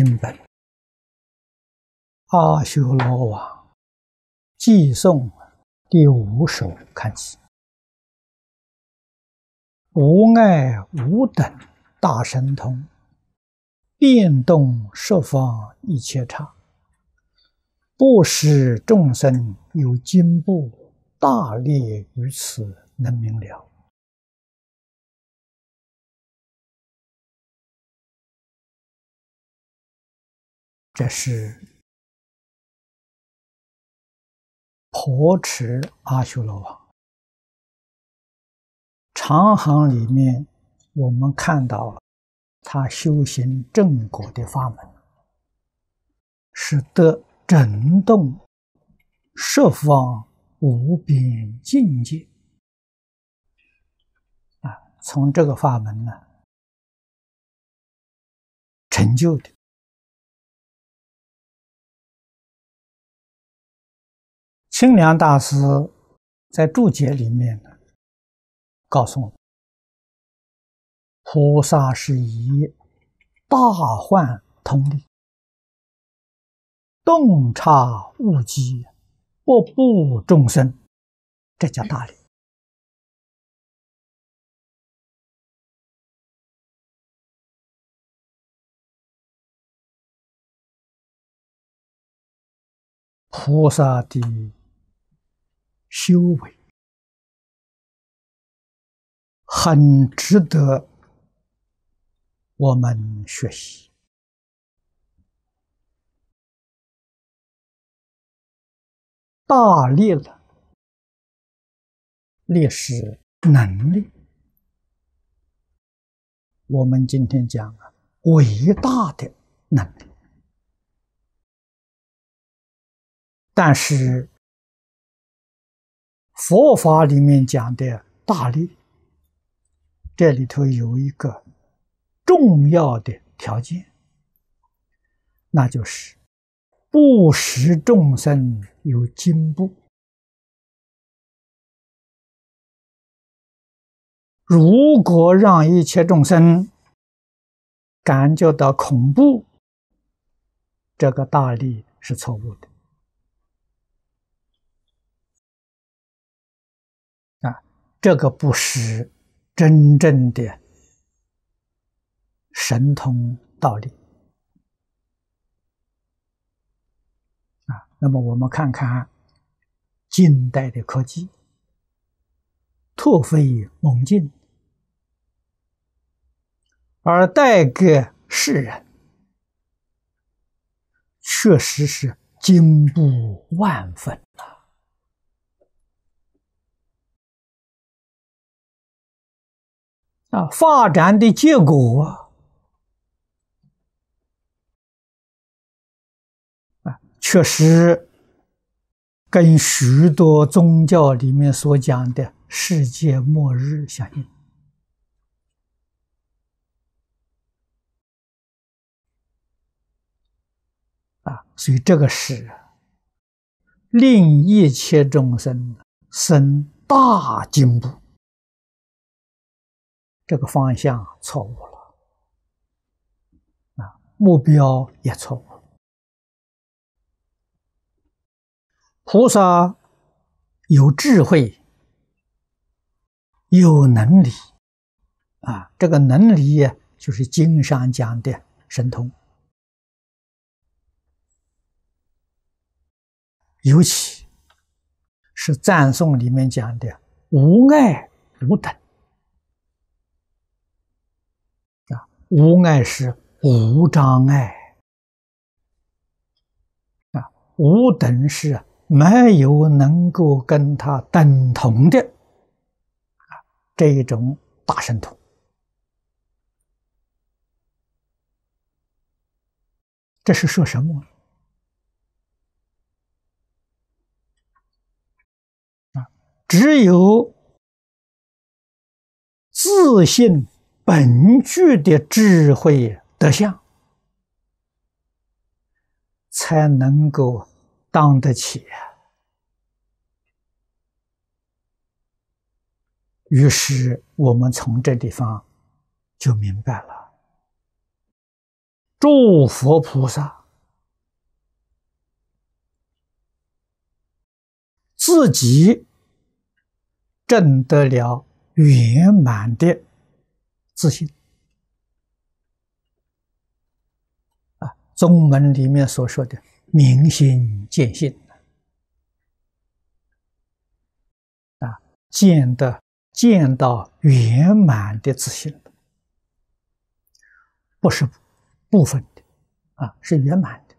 经本，《阿修罗王寄颂》第五首看起。无碍无等大神通，变动十方一切刹，不使众生有惊怖，大力于此能明了。这是婆持阿修罗王。长行里面，我们看到他修行正果的法门，是得震动十方无边境界啊！从这个法门呢，成就的。清凉大师在注解里面呢，告诉我们：菩萨是以大幻通力，洞察物机，不布众生，这叫大力。菩萨的。修为很值得我们学习。大力了，力是能力。我们今天讲啊，伟大的能力，但是。佛法里面讲的大力，这里头有一个重要的条件，那就是不使众生有进步。如果让一切众生感觉到恐怖，这个大力是错误的。这个不是真正的神通道理啊！那么我们看看近代的科技突飞猛进，而带给世人确实是进步万分呐。啊，发展的结果啊，确实跟许多宗教里面所讲的世界末日相应啊，所以这个是令一切众生生大进步。这个方向错误了，啊，目标也错误。菩萨有智慧，有能力，啊，这个能力就是经上讲的神通，尤其是赞颂里面讲的无碍无等。无碍是无障碍啊，无等是没有能够跟他等同的啊这一种大神通。这是说什么啊？只有自信。本具的智慧德相，才能够当得起。于是我们从这地方就明白了：诸佛菩萨自己证得了圆满的自信啊，宗门里面所说的明心见性啊，见的见到圆满的自信不是。部分的啊是圆满的，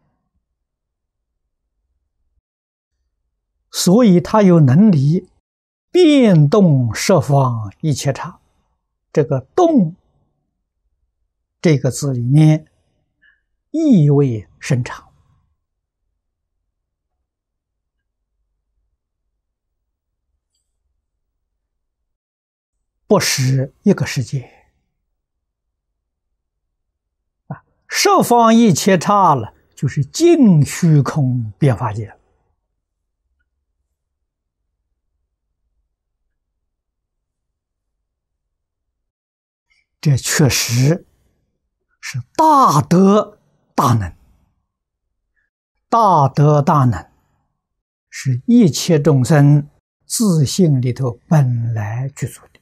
所以他有能力变动设方一切差。这个“动”这个字里面意味深长，不是一个世界啊。十方一切差了，就是净虚空变化界了。这确实是大德大能，大德大能是一切众生自信里头本来具足的。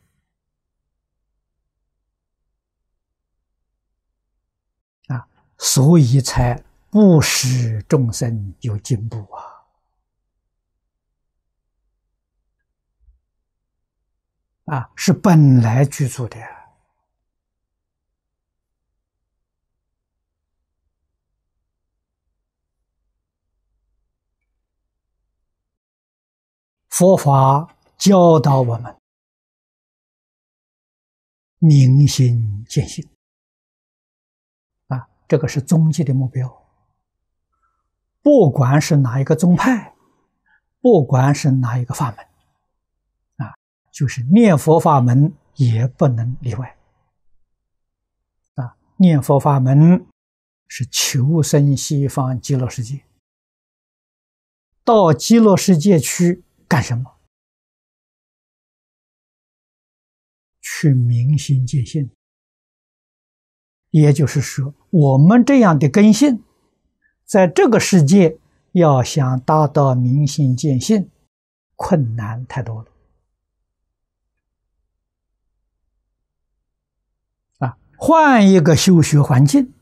所以才不使众生有进步啊！啊，是本来具足的。佛法教导我们明心见性啊。这个是终极的目标。不管是哪一个宗派，不管是哪一个法门，啊，就是念佛法门也不能例外。啊，念佛法门是求生西方极乐世界。到极乐世界去干什么？去明心见性。也就是说，我们这样的根性，在这个世界要想达到明心见性，困难太多了。啊，换一个修学环境，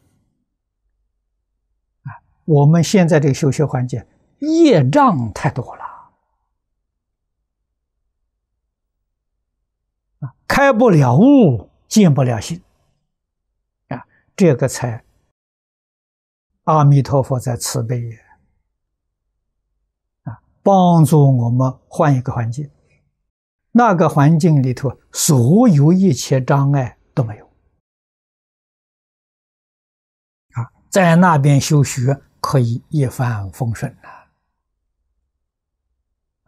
啊，我们现在这个修学环境业障太多了，啊，开不了悟，见不了心。这个才，阿弥陀佛在慈悲啊，帮助我们换一个环境，那个环境里头所有一切障碍都没有。啊，在那边修学可以一帆风顺呐，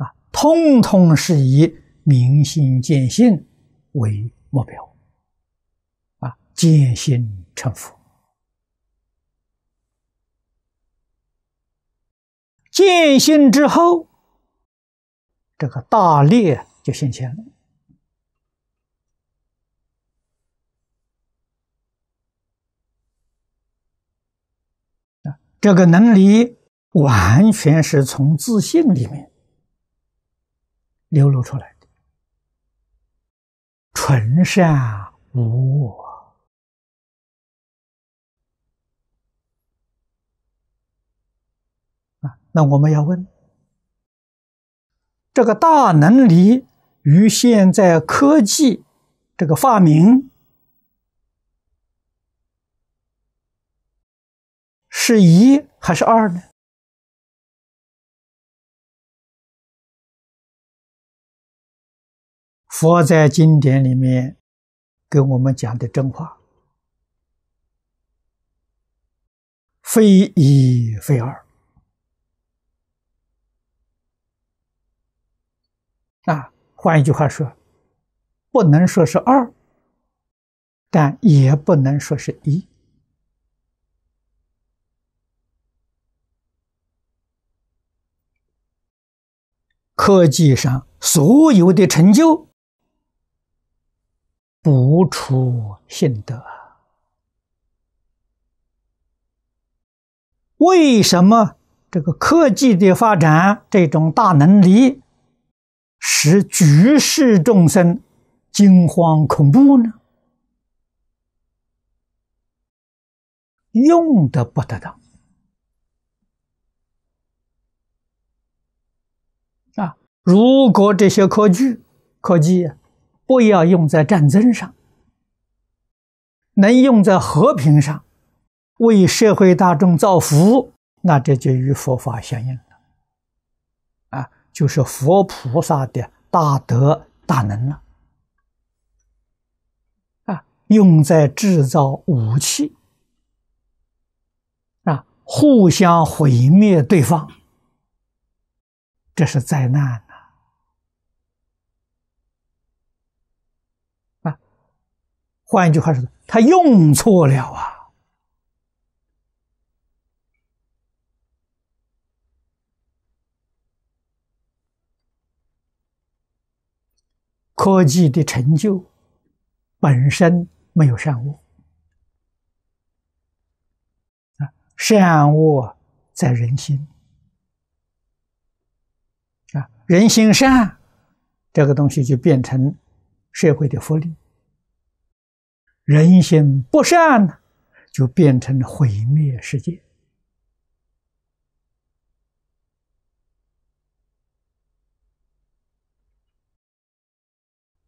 啊，通通是以明心见性为目标，啊，见性。成佛，见性之后，这个大裂就现前了。这个能力完全是从自信里面流露出来，纯善无我。那我们要问：这个大能力与现在科技这个发明是一还是二呢？佛在经典里面跟我们讲的真话，非一非二。啊，换一句话说，不能说是二，但也不能说是一。科技上所有的成就，不出心得为什么这个科技的发展，这种大能力，使举世众生惊慌恐怖呢？用的不得当啊！如果这些科技科技不要用在战争上，能用在和平上。为社会大众造福，那这就与佛法相应了，啊，就是佛菩萨的大德大能了，啊，用在制造武器，啊，互相毁灭对方，这是灾难呐，啊，换一句话说，他用错了啊。科技的成就本身没有善恶。啊，善恶在人心。啊，人心善，这个东西就变成社会的福利；人心不善呢，就变成毁灭世界。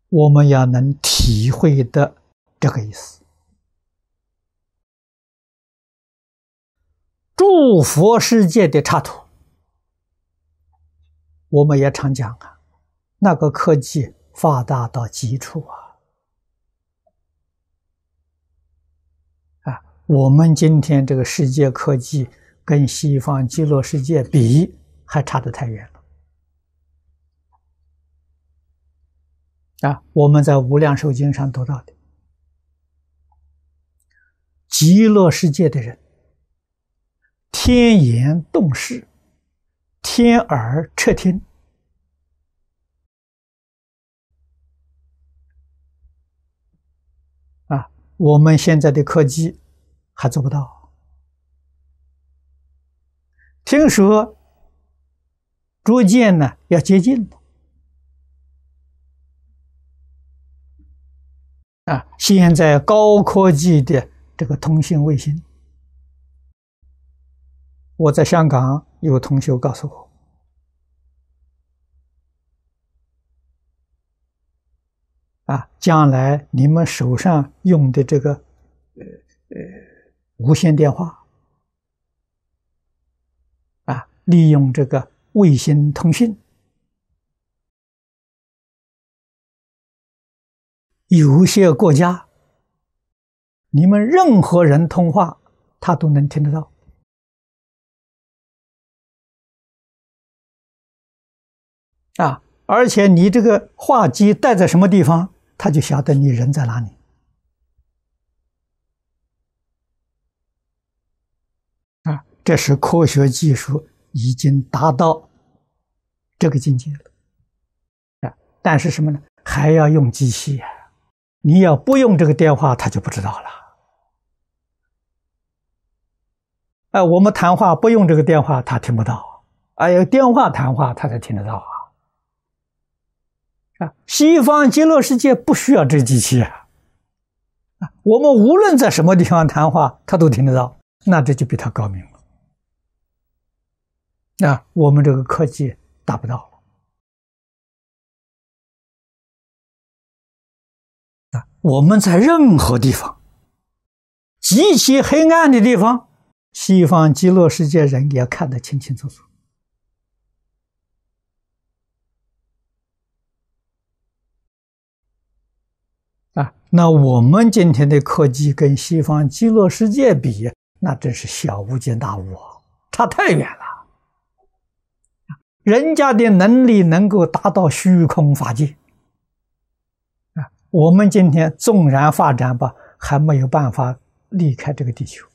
我们要能体会的这个意思。诸佛世界的插图，我们也常讲啊，那个科技发达到极处啊，啊，我们今天这个世界科技跟西方极乐世界比，还差得太远了。啊，我们在《无量寿经》上读到的，极乐世界的人，天眼洞视，天耳彻听，啊，我们现在的科技还做不到。听说逐渐呢要接近了。啊，现在高科技的这个通信卫星，我在香港有同学告诉我，啊，将来你们手上用的这个呃呃无线电话，啊，利用这个卫星通讯。有些国家，你们任何人通话，他都能听得到啊！而且你这个话机带在什么地方，他就晓得你人在哪里啊！这是科学技术已经达到这个境界了啊！但是什么呢？还要用机器呀。你要不用这个电话，他就不知道了。哎，我们谈话不用这个电话，他听不到。哎有，电话谈话他才听得到啊！西方极乐世界不需要这机器啊！啊，我们无论在什么地方谈话，他都听得到，那这就比他高明。那我们这个科技达不到。啊，我们在任何地方，极其黑暗的地方，西方极乐世界人也看得清清楚楚。啊，那我们今天的科技跟西方极乐世界比，那真是小巫见大巫啊，差太远了。人家的能力能够达到虚空法界。啊我们今天纵然发展吧，还没有办法离开这个地球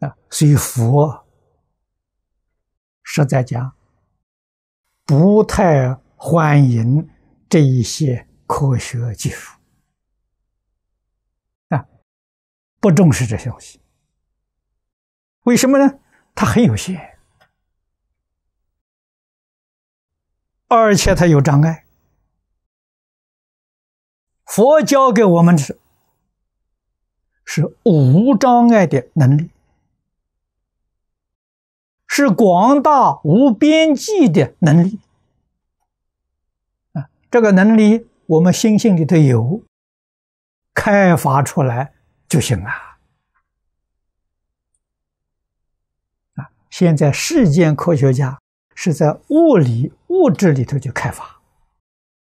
啊！所以佛实在讲，不太欢迎这一些科学技术啊，不重视这些东西。为什么呢？它很有限，而且它有障碍。佛教给我们的是是无障碍的能力，是广大无边际的能力。啊，这个能力我们心性里头有，开发出来就行了。啊，现在世间科学家是在物理物质里头就开发。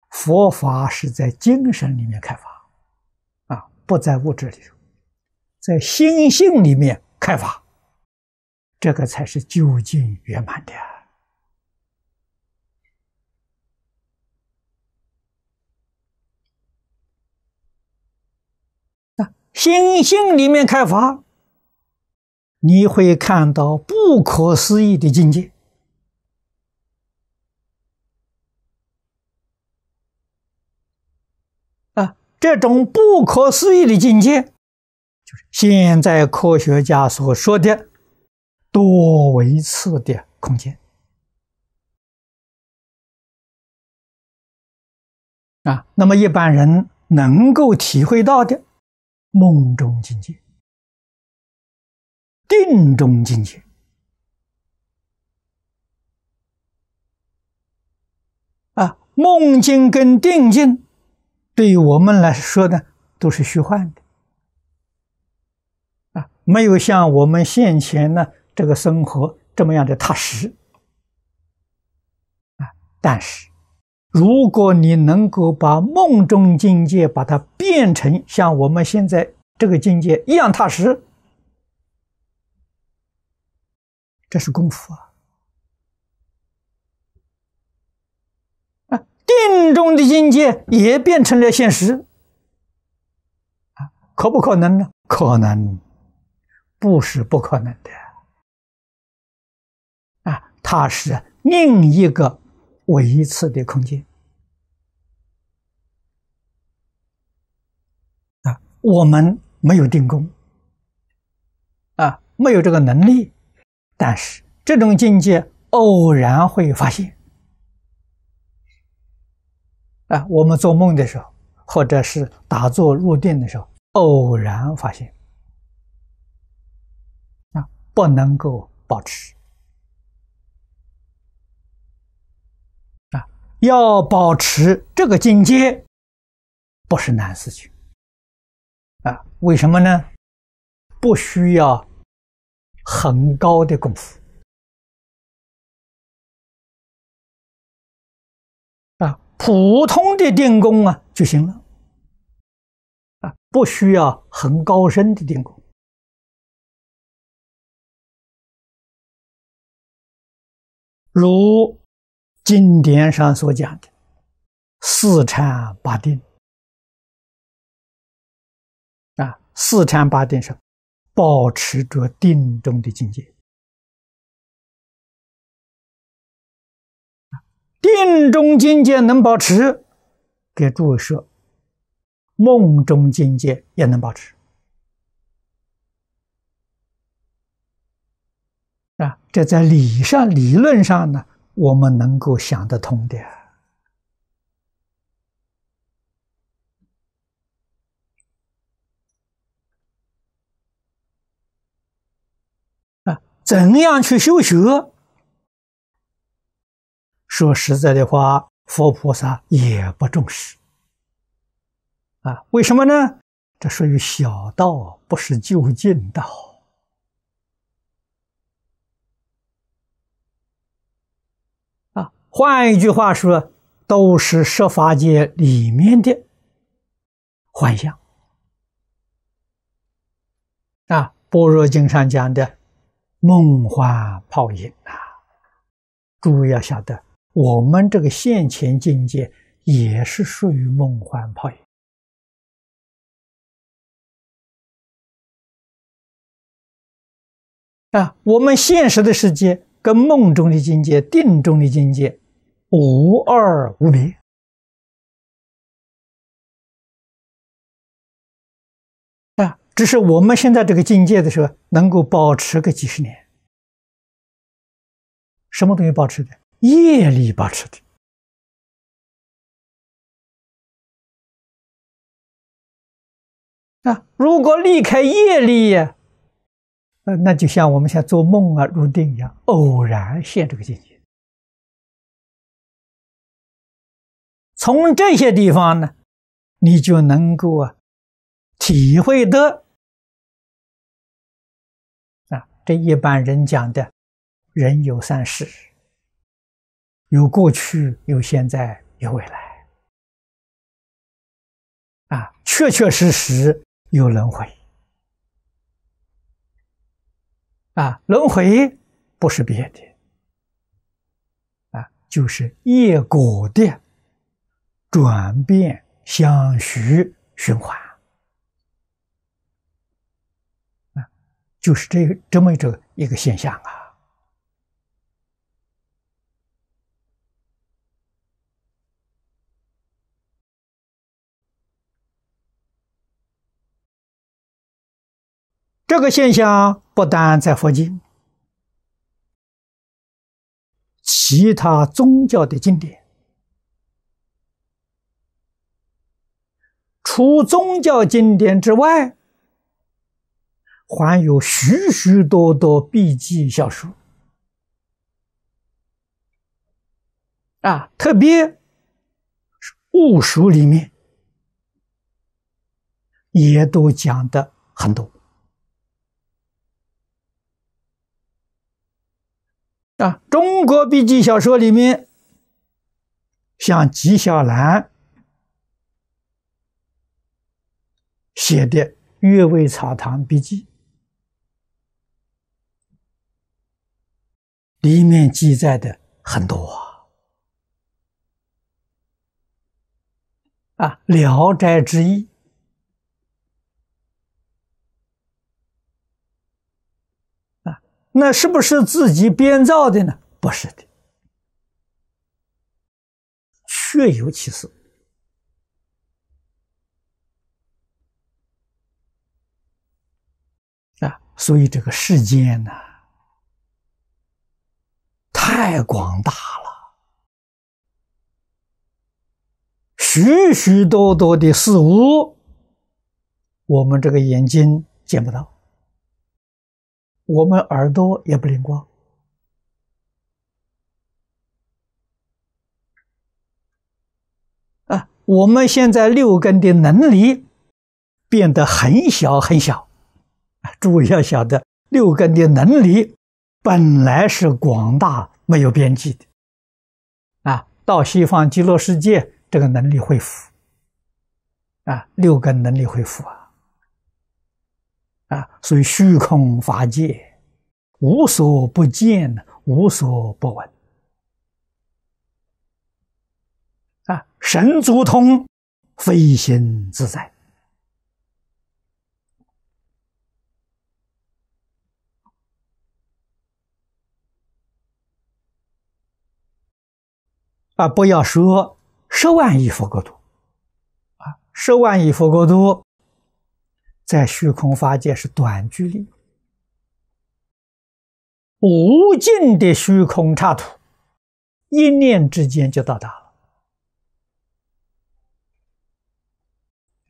佛法是在精神里面开发，啊，不在物质里头，在心性里面开发，这个才是究竟圆满的。啊，心性里面开发，你会看到不可思议的境界。啊这种不可思议的境界，就是现在科学家所说的多维次的空间啊。那么一般人能够体会到的梦中境界、定中境界啊，梦境跟定境。对于我们来说呢，都是虚幻的，啊，没有像我们现前呢这个生活这么样的踏实，啊，但是如果你能够把梦中境界把它变成像我们现在这个境界一样踏实，这是功夫啊。啊定中的境界也变成了现实，啊，可不可能呢？可能，不是不可能的，啊，它是另一个唯一次的空间，啊，我们没有定功，啊，没有这个能力，但是这种境界偶然会发现。啊，我们做梦的时候，或者是打坐入定的时候，偶然发现，啊，不能够保持，啊，要保持这个境界，不是难事情，啊，为什么呢？不需要很高的功夫啊。普通的定功啊就行了，啊，不需要很高深的定功。如经典上所讲的四禅八定，啊，四禅八定是保持着定中的境界。定中境界能保持，给诸位说，梦中境界也能保持啊！这在理上、理论上呢，我们能够想得通的啊！怎样去修学？说实在的话，佛菩萨也不重视啊？为什么呢？这属于小道，不是究竟道啊。换一句话说，都是设法界里面的幻象啊。般若经上讲的梦幻泡影啊，诸位要晓得。我们这个现前境界也是属于梦幻泡影啊！我们现实的世界跟梦中的境界、定中的境界无二无别。啊，只是我们现在这个境界的时候，能够保持个几十年。什么东西保持的？业力保持的。啊，如果离开业力，呃，那就像我们像做梦啊、入定一样，偶然现这个境界。从这些地方呢，你就能够啊，体会的啊，这一般人讲的，人有三世，有过去，有现在，有未来，啊，确确实实。有轮回啊，轮回不是别的啊，就是业果的转变、相续、循环，就是这个这么一个一个现象啊。这个现象不但在佛经，其他宗教的经典，除宗教经典之外，还有许许多多笔记小说啊，特别是巫术里面，也都讲的很多。啊，中国笔记小说里面，像纪晓岚写的《阅微草堂笔记》，里面记载的很多啊，《聊斋志异》。那是不是自己编造的呢？不是的，确有其事啊！所以这个世间呢，太广大了，许许多多的事物，我们这个眼睛见不到。我们耳朵也不灵光啊！我们现在六根的能力变得很小很小！诸位要晓得，六根的能力本来是广大没有边际的啊！到西方极乐世界，这个能力恢复啊，六根能力恢复啊！啊，所以虚空法界无所不见，无所不闻。啊，神足通，飞行自在。啊，不要说十万亿佛国土，啊，十万亿佛国土。在虚空法界是短距离，无尽的虚空刹土，一念之间就到达了。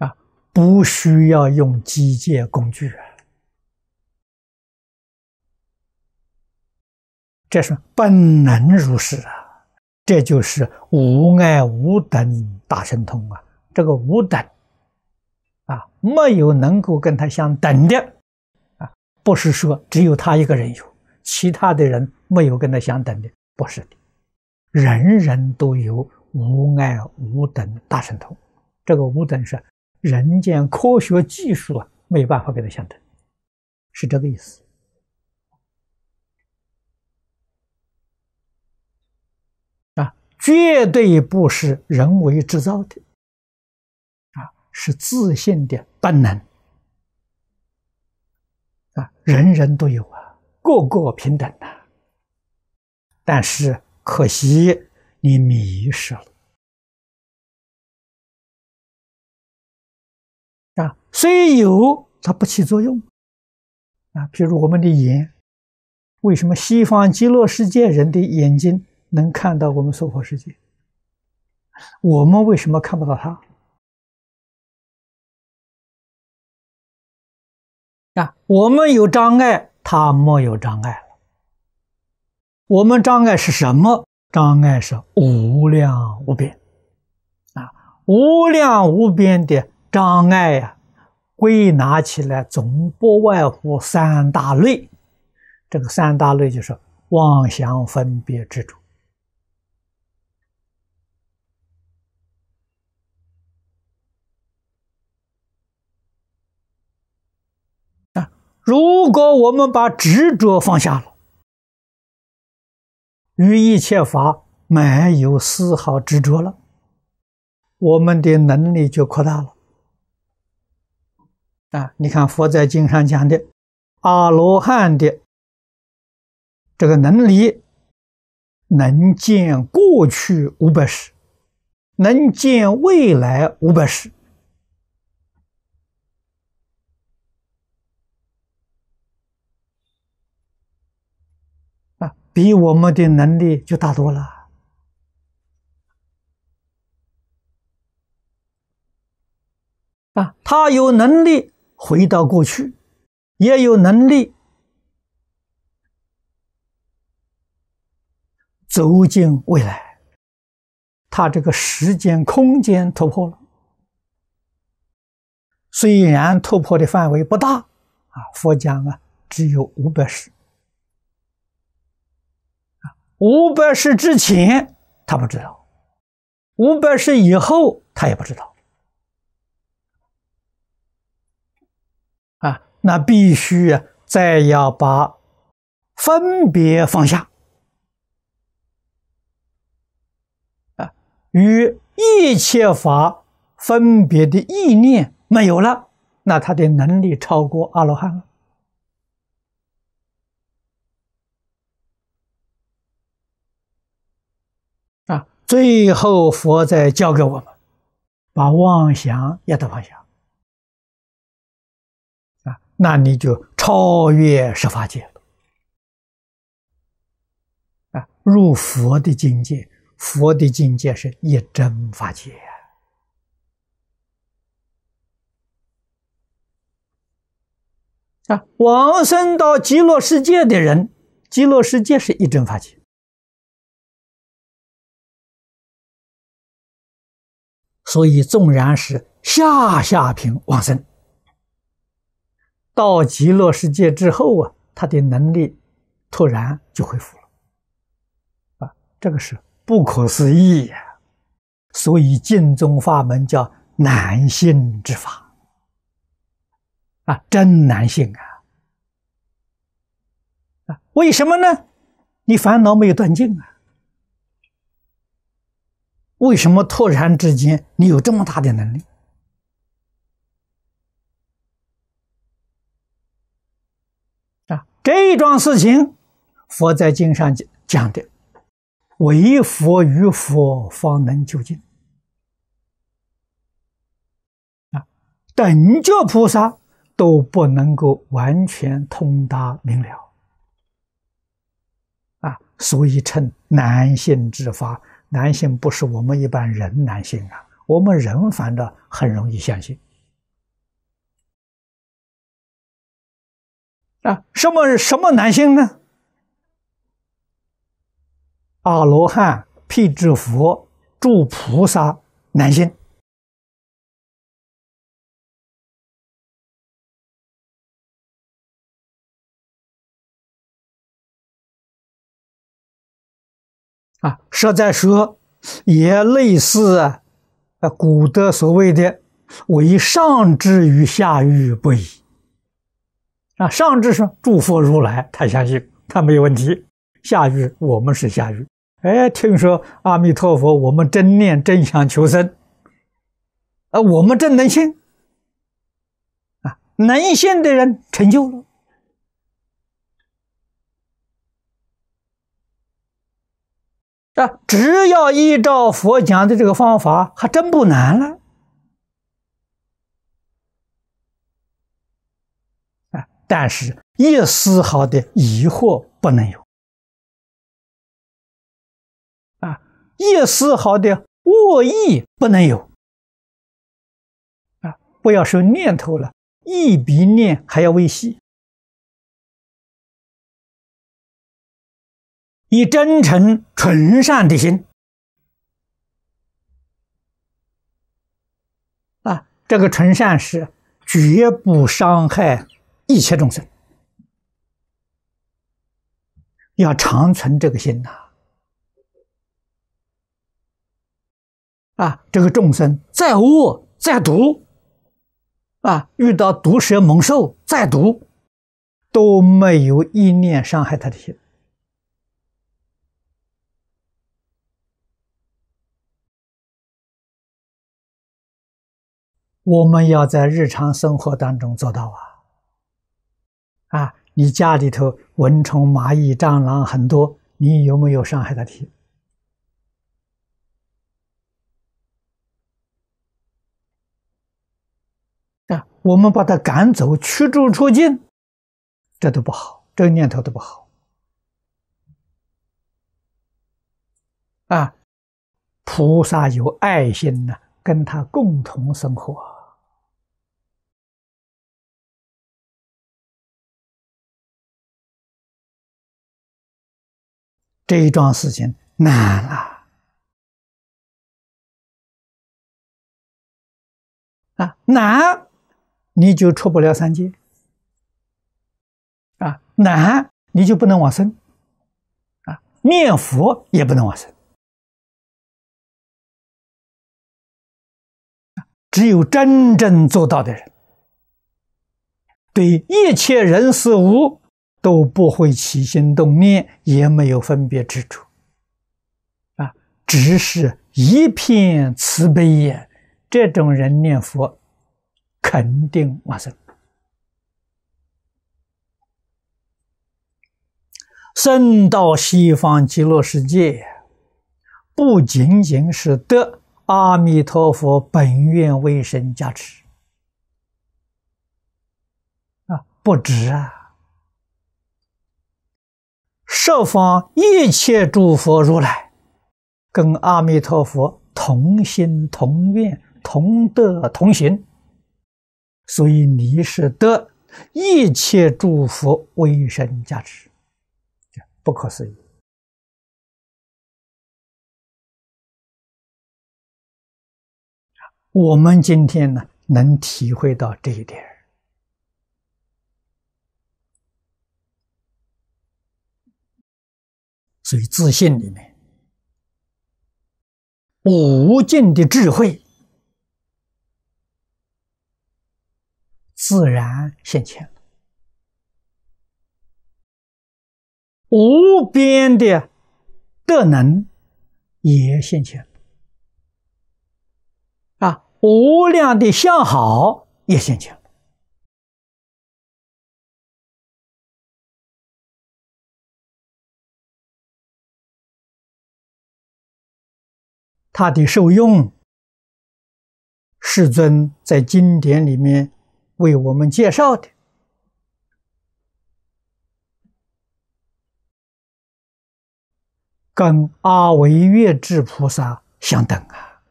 啊，不需要用机械工具啊，这是本能如是啊，这就是无碍无等大神通啊，这个无等。啊，没有能够跟他相等的，啊，不是说只有他一个人有，其他的人没有跟他相等的，不是的，人人都有无碍无等大神通，这个无等是人间科学技术啊，没有办法跟他相等，是这个意思，啊，绝对不是人为制造的。啊是自信的本能啊，人人都有啊，个个平等的。但是可惜你迷失了啊，虽有它不起作用啊。譬如我们的眼，为什么西方极乐世界人的眼睛能看到我们娑婆世界？我们为什么看不到它？啊，我们有障碍，它没有障碍了。我们障碍是什么？障碍是无量无边。啊，无量无边的障碍呀，归纳起来总不外乎三大类。这个三大类就是妄想、分别、执着。如果我们把执着放下了，于一切法没有丝毫执着了，我们的能力就扩大了。啊，你看佛在经上讲的，阿罗汉的这个能力，能见过去五百世，能见未来五百世。比我们的能力就大多了啊！他有能力回到过去，也有能力走进未来。他这个时间、空间突破了，虽然突破的范围不大啊，佛讲啊，只有五百世。五百世之前，他不知道；五百世以后，他也不知道。啊，那必须再要把分别放下，啊，与一切法分别的意念没有了，那他的能力超过阿罗汉了。最后，佛再教给我们，把妄想也都放下啊，那你就超越十法界了啊，入佛的境界。佛的境界是一真法界啊，往生到极乐世界的人，极乐世界是一真法界。所以，纵然是下下品往生，到极乐世界之后啊，他的能力突然就恢复了，啊，这个是不可思议呀！所以，净宗法门叫难信之法，啊，真难信啊！啊，为什么呢？你烦恼没有断尽啊！为什么突然之间你有这么大的能力？啊，这一桩事情，佛在经上讲讲的，唯佛与佛方能究竟。啊，等觉菩萨都不能够完全通达明了。啊，所以称难信之法。男性不是我们一般人男性啊，我们人反正很容易相信啊。什么什么男性呢？阿罗汉、辟支佛、诸菩萨男性啊，实在说，也类似啊，古德所谓的“为上智与下愚不一”。啊，上智是诸佛如来，他相信他没有问题；下愚，我们是下愚。哎，听说阿弥陀佛，我们真念真想求生，啊，我们真能信啊，能信的人成就了。啊，只要依照佛讲的这个方法，还真不难了。啊但是一丝毫的疑惑不能有啊，一丝毫的恶意不能有啊！不要说念头了，意比念还要微细，以真诚纯善的心啊，这个纯善是绝不伤害。一切众生要长存这个心呐！啊，这个众生再恶再毒，啊，遇到毒蛇猛兽再毒，都没有一念伤害他的心。我们要在日常生活当中做到啊！啊，你家里头蚊虫、蚂蚁、蟑螂很多，你有没有伤害它的？啊，我们把它赶走、驱逐出境，这都不好，这个念头都不好。啊，菩萨有爱心呢，跟他共同生活。这一桩事情难了啊！难，你就出不了三界啊！难，你就不能往生啊！念佛也不能往生只有真正做到的人，对一切人事物。都不会起心动念，也没有分别之处，啊，只是一片慈悲眼。这种人念佛，肯定往生。生到西方极乐世界，不仅仅是得阿弥陀佛本愿威神加持，啊，不止啊。十方一切诸佛如来，跟阿弥陀佛同心同愿同德同行，所以你是得一切诸佛威神加持，不可思议。我们今天呢，能体会到这一点。所以，自信里面无尽的智慧，自然现前了；无边的德能也现前了；啊，无量的相好也现前他。的受用，世尊在经典里面为我们介绍的，跟阿维月智菩萨相等啊！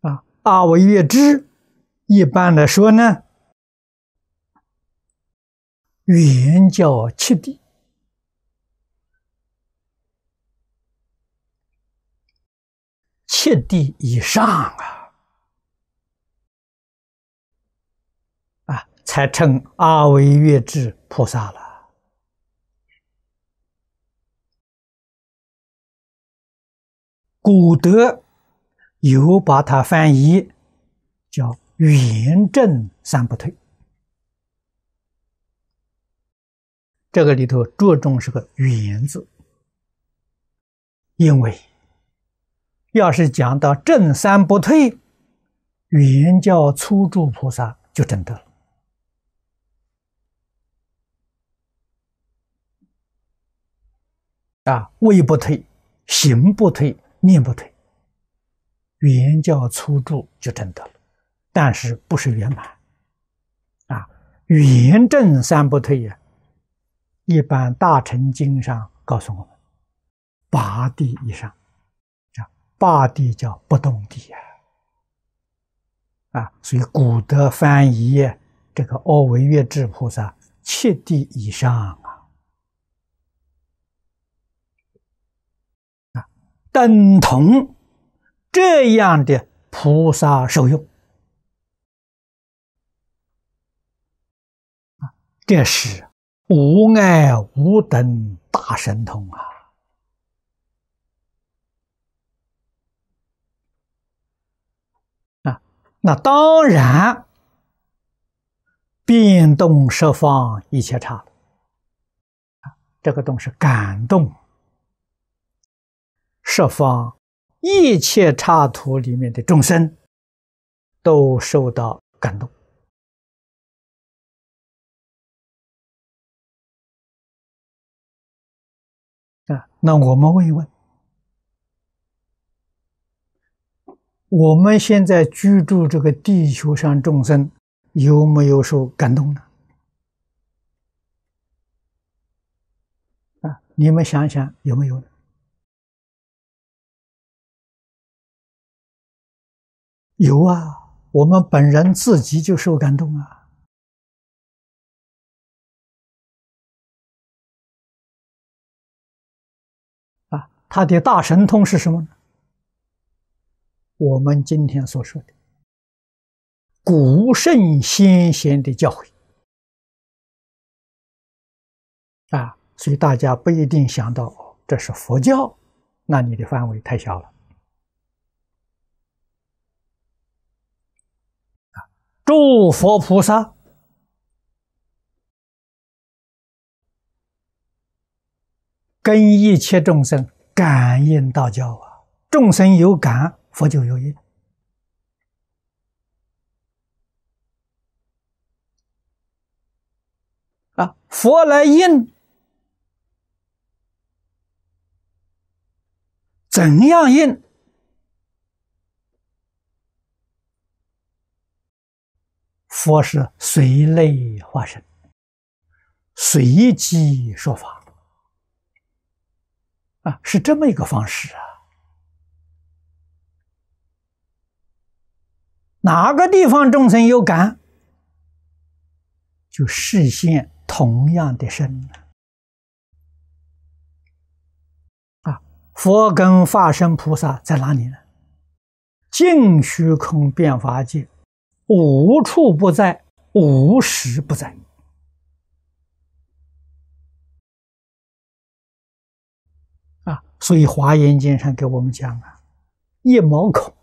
啊，阿维月智一般来说呢，原叫七地。七地以上啊，啊，才称阿维月智菩萨了。古德有把它翻译叫“圆正三不退”，这个里头着重是个“圆”字，因为。要是讲到正三不退，原教初住菩萨就真得了。啊，位不退，行不退，念不退，原教初住就真得了，但是不是圆满。啊圆正三不退呀，一般大乘经上告诉我们，八地以上，八地叫不动地呀，啊，所以古德翻译这个阿维越智菩萨七地以上啊，啊，等同这样的菩萨受用。这是无碍无等大神通啊！啊，那当然变动设方一切刹啊，这个动是感动设方一切差土里面的众生都受到感动。啊，那我们问一问：我们现在居住这个地球上众生有没有受感动呢？啊，你们想想有没有？有啊，我们本人自己就受感动啊。他的大神通是什么呢？我们今天所说的古圣先贤的教诲啊，所以大家不一定想到这是佛教，那你的范围太小了啊！诸佛菩萨跟一切众生。感应道教啊，众生有感，佛就有应啊。佛来应，怎样应？佛是随类化身，随机说法。啊，是这么一个方式啊！哪个地方众生有感，就视现同样的身啊，佛跟化身菩萨在哪里呢？净虚空变法界，无处不在，无时不在。啊所以《华严经》上给我们讲啊，一毛孔，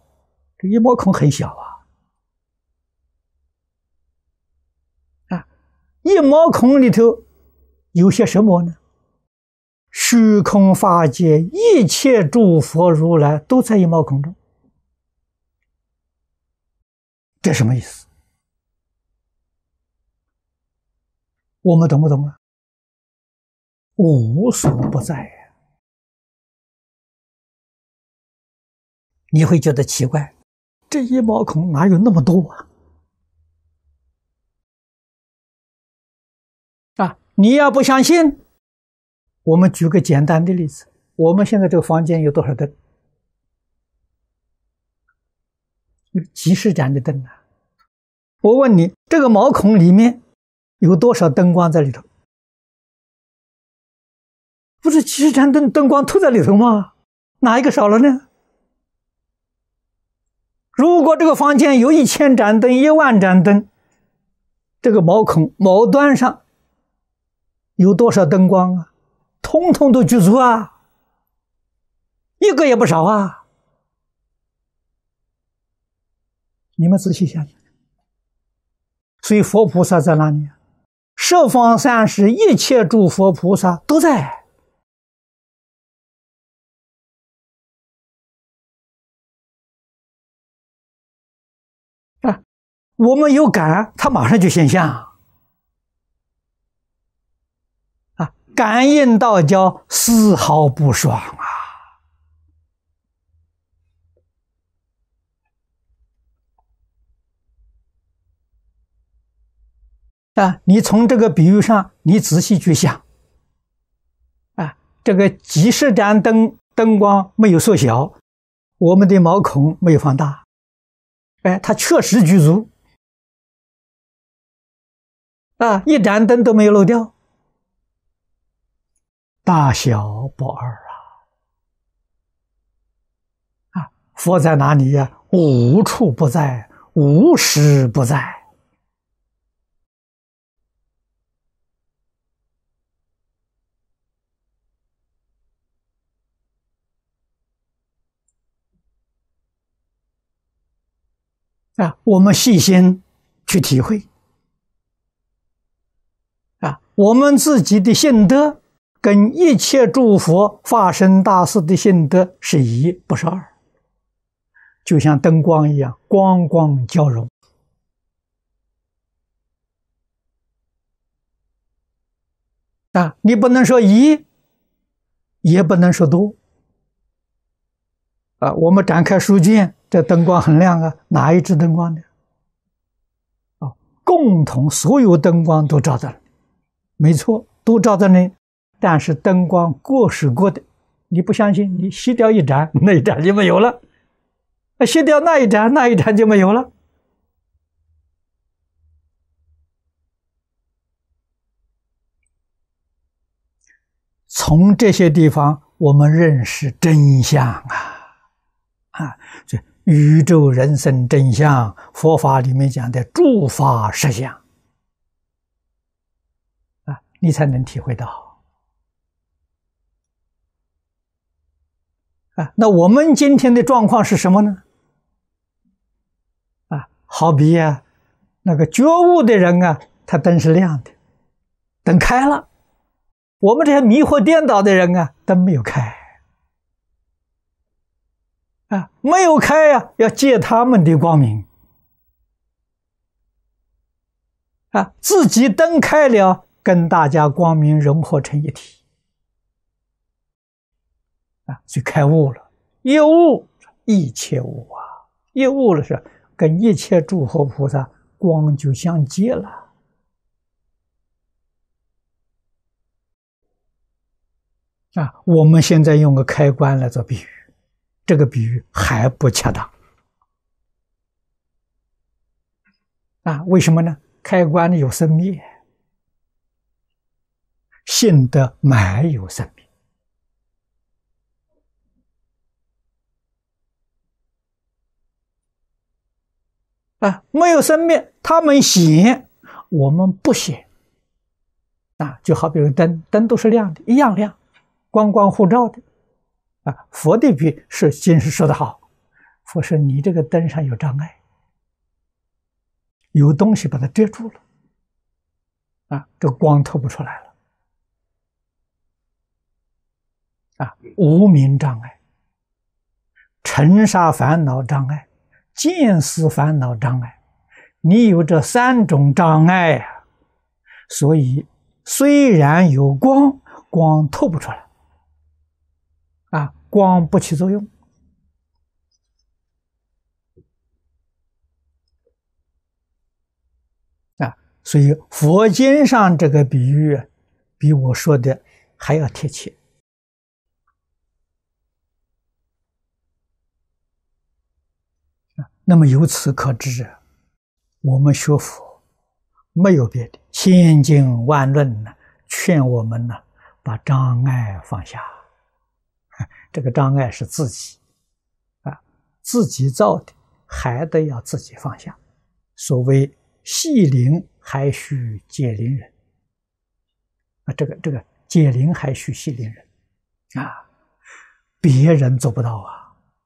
这一毛孔很小，啊，一毛孔里头有些什么呢？虚空法界一切诸佛如来都在一毛孔中，这什么意思？我们懂不懂啊？无所不在呀。你会觉得奇怪，这一毛孔哪有那么多啊？你要不相信，我们举个简单的例子：我们现在这个房间有多少灯？有几十盏的灯啊！我问你，这个毛孔里面有多少灯光在里头？不是几十盏灯灯光透在里头吗？哪一个少了呢？如果这个房间有一千盏灯、一万盏灯，这个毛孔毛端上有多少灯光啊？通通都具足啊，一个也不少啊！你们仔细想想。所以佛菩萨在哪里？十方三世一切诸佛菩萨都在啊。我们有感，他马上就现象啊！感应道交丝毫不爽啊！啊，你从这个比喻上，你仔细去想，啊，这个几十盏灯灯光没有缩小，我们的毛孔没有放大，哎，它确实具足，啊，一盏灯都没有漏掉，大小不二啊！啊，佛在哪里呀？无处不在，无时不在。啊，我们细心去体会，啊，我们自己的性德跟一切诸佛发生大事的性德是一，不是二，就像灯光一样，光光交融。啊，你不能说一，也不能说多。啊，我们展开书卷。这灯光很亮啊，哪一支灯光呢？啊，共同所有灯光都照在，没错，都照在那。但是灯光各是各的，你不相信？你熄掉一盏，那一盏就没有了；那熄掉那一盏，那一盏就没有了。从这些地方，我们认识真相啊，啊，这。宇宙人生真相，佛法里面讲的诸法实相啊，你才能体会到啊。那我们今天的状况是什么呢？啊，好比啊，那个觉悟的人啊，他灯是亮的，灯开了；我们这些迷惑颠倒的人啊，灯没有开。啊，没有开呀，要借他们的光明。啊，自己灯开了，跟大家光明融合成一体。啊，就开悟了，一悟一切悟啊，一悟了是跟一切诸佛菩萨光就相接了。啊，我们现在用个开关来做比喻。这个比喻还不恰当啊？为什么呢？开关有生灭，性德没有生灭啊，没有生灭，他们显，我们不显啊。就好比灯，灯都是亮的，一样亮，光光互照的。啊，佛的比是经是说的好，佛说你这个灯上有障碍，有东西把它遮住了，啊，这光透不出来了，啊，无名障碍、尘沙烦恼障碍、见思烦恼障碍，你有这三种障碍啊，所以虽然有光，光透不出来。啊，光不起作用啊，所以佛经上这个比喻比我说的还要贴切那么由此可知，我们学佛没有别的，千经万论呢，劝我们呢，把障碍放下。这个障碍是自己啊，自己造的，还得要自己放下。所谓系灵还需解灵人啊，这个这个解灵还需系灵人啊，别人做不到啊。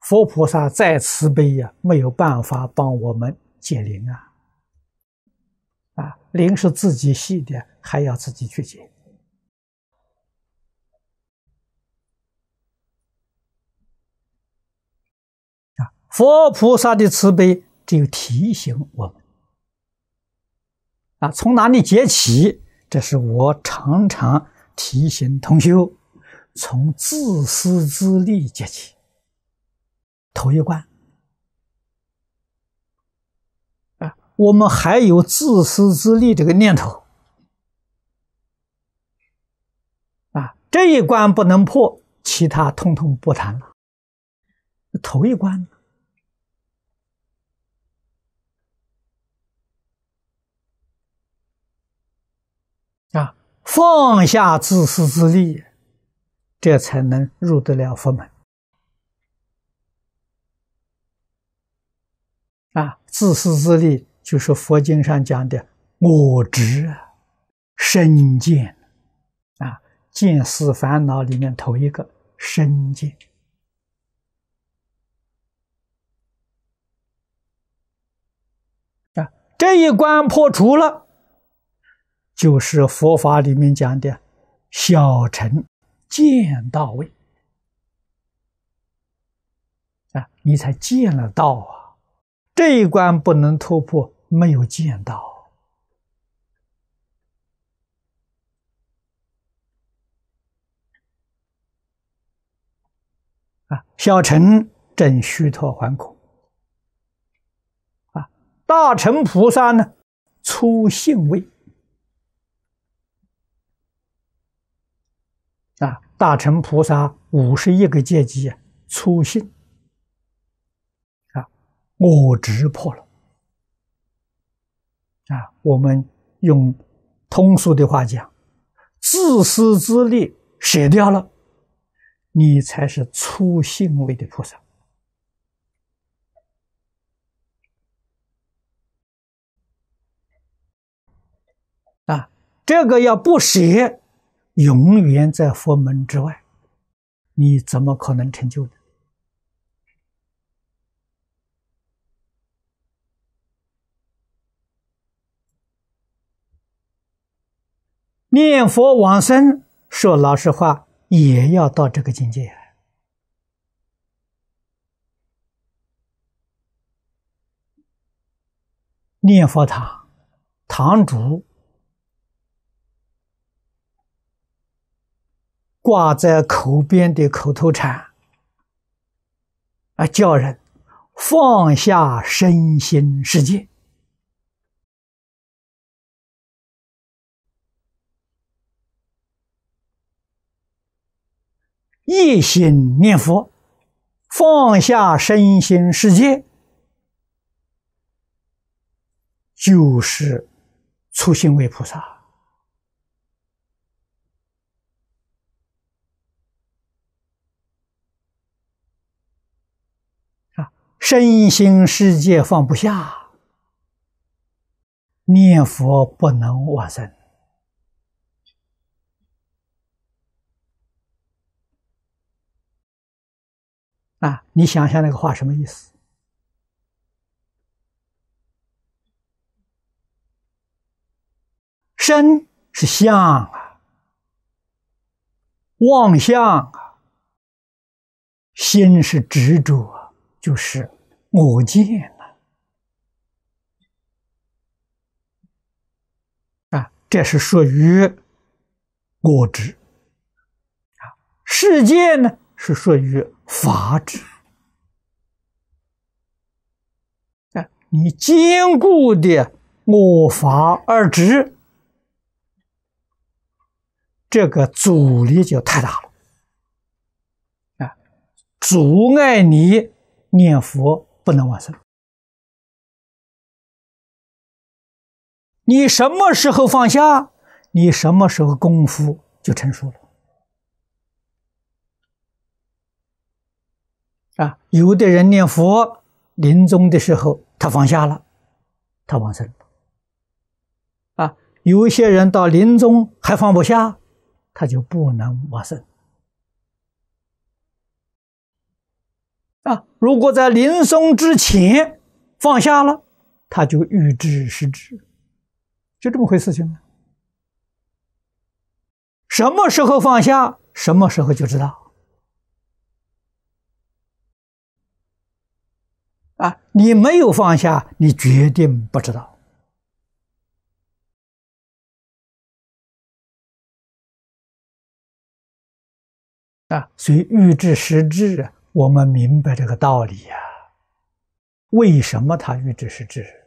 佛菩萨再慈悲呀，没有办法帮我们解灵啊啊，灵是自己系的，还要自己去解。佛菩萨的慈悲只有提醒我们啊，从哪里解起？这是我常常提醒同修，从自私自利解起。头一关啊，我们还有自私自利这个念头，啊，这一关不能破，其他通通不谈了。头一关啊，放下自私自利，这才能入得了佛门。啊，自私自利。就是佛经上讲的我执啊，身见啊，见思烦恼里面头一个身见啊，这一关破除了，就是佛法里面讲的小乘见到位啊，你才见了道啊，这一关不能突破。没有见到啊！小乘正虚脱还空啊！大乘菩萨呢，出性位啊！大乘菩萨五十一个阶级啊，出性，我执破了。啊，我们用通俗的话讲，自私自利舍掉了，你才是初性位的菩萨。啊，这个要不舍，永远在佛门之外，你怎么可能成就呢？念佛往生，说老实话，也要到这个境界。念佛堂，堂主挂在口边的口头禅，啊，叫人放下身心世界。一心念佛，放下身心世界，就是初心为菩萨啊！身心世界放不下，念佛不能往生。啊，你想想那个话什么意思？身是相啊，妄相啊；心是执着，就是我见啊，这是属于我执啊。世界呢？是属于法执啊！你坚固的我法二执，这个阻力就太大了啊！阻碍你念佛不能往生。你什么时候放下，你什么时候功夫就成熟了。啊，有的人念佛临终的时候，他放下了，他往生了。啊，有一些人到临终还放不下，他就不能往生。啊，如果在临终之前放下了，他就预知失智，就这么回事情。什么时候放下，什么时候就知道。啊，你没有放下，你决定不知道。啊，所以欲知实质，我们明白这个道理呀。为什么他欲知实质？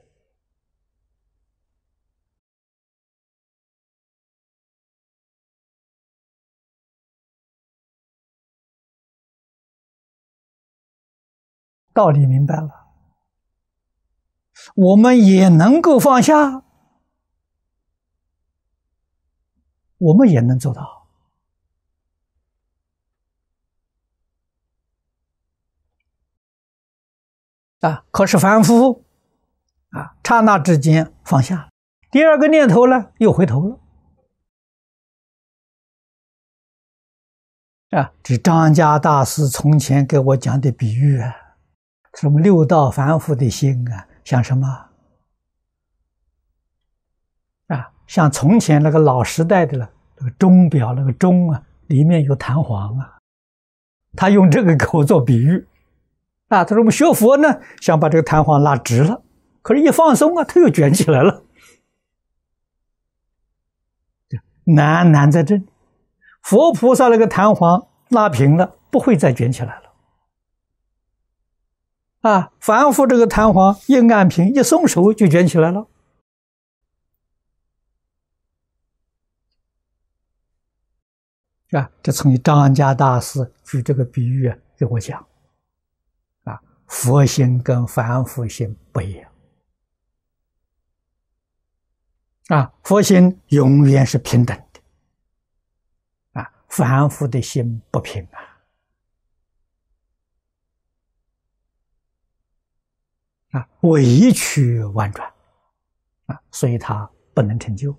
道理明白了，我们也能够放下，我们也能做到啊！可是凡夫啊，刹那之间放下，第二个念头呢，又回头了。啊，这张家大师从前给我讲的比喻啊，什么六道凡夫的心啊，像什么？啊，像从前那个老时代的了，那个钟表那个钟啊，里面有弹簧啊，他用这个给我做比喻。啊，他说我们学佛呢，想把这个弹簧拉直了，可是一放松啊，它又卷起来了。难难在这。佛菩萨那个弹簧拉平了，不会再卷起来了。啊，凡夫这个弹簧一按平，一松手就卷起来了。啊，这从张家大师举这个比喻给我讲。啊，佛心跟凡夫心不一样。啊，佛心永远是平等的，啊。凡夫的心不平啊，啊，委曲婉转啊，所以他不能成就。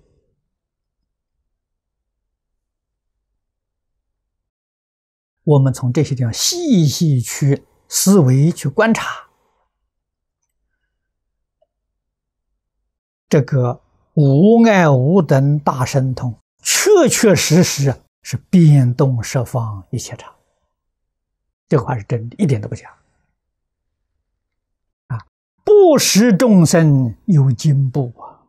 我们从这些地方细细去思维、去观察，这个无爱无等大神通，确确实实。是变动十方一切场，这话是真的，一点都不假。不识众生有进步啊，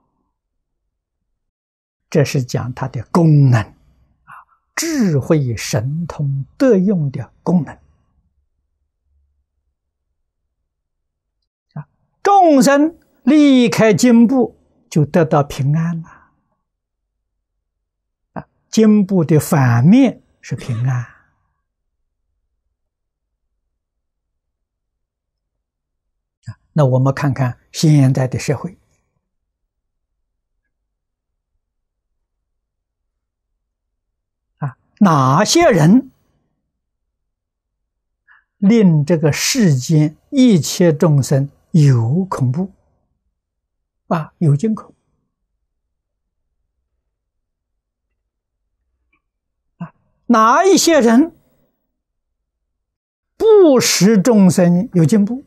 这是讲它的功能啊，智慧神通得用的功能啊，众生离开进步就得到平安了。经部的反面是平安啊。那我们看看现在的社会啊，哪些人令这个世间一切众生有恐怖啊，有惊恐？哪一些人不使众生有进步？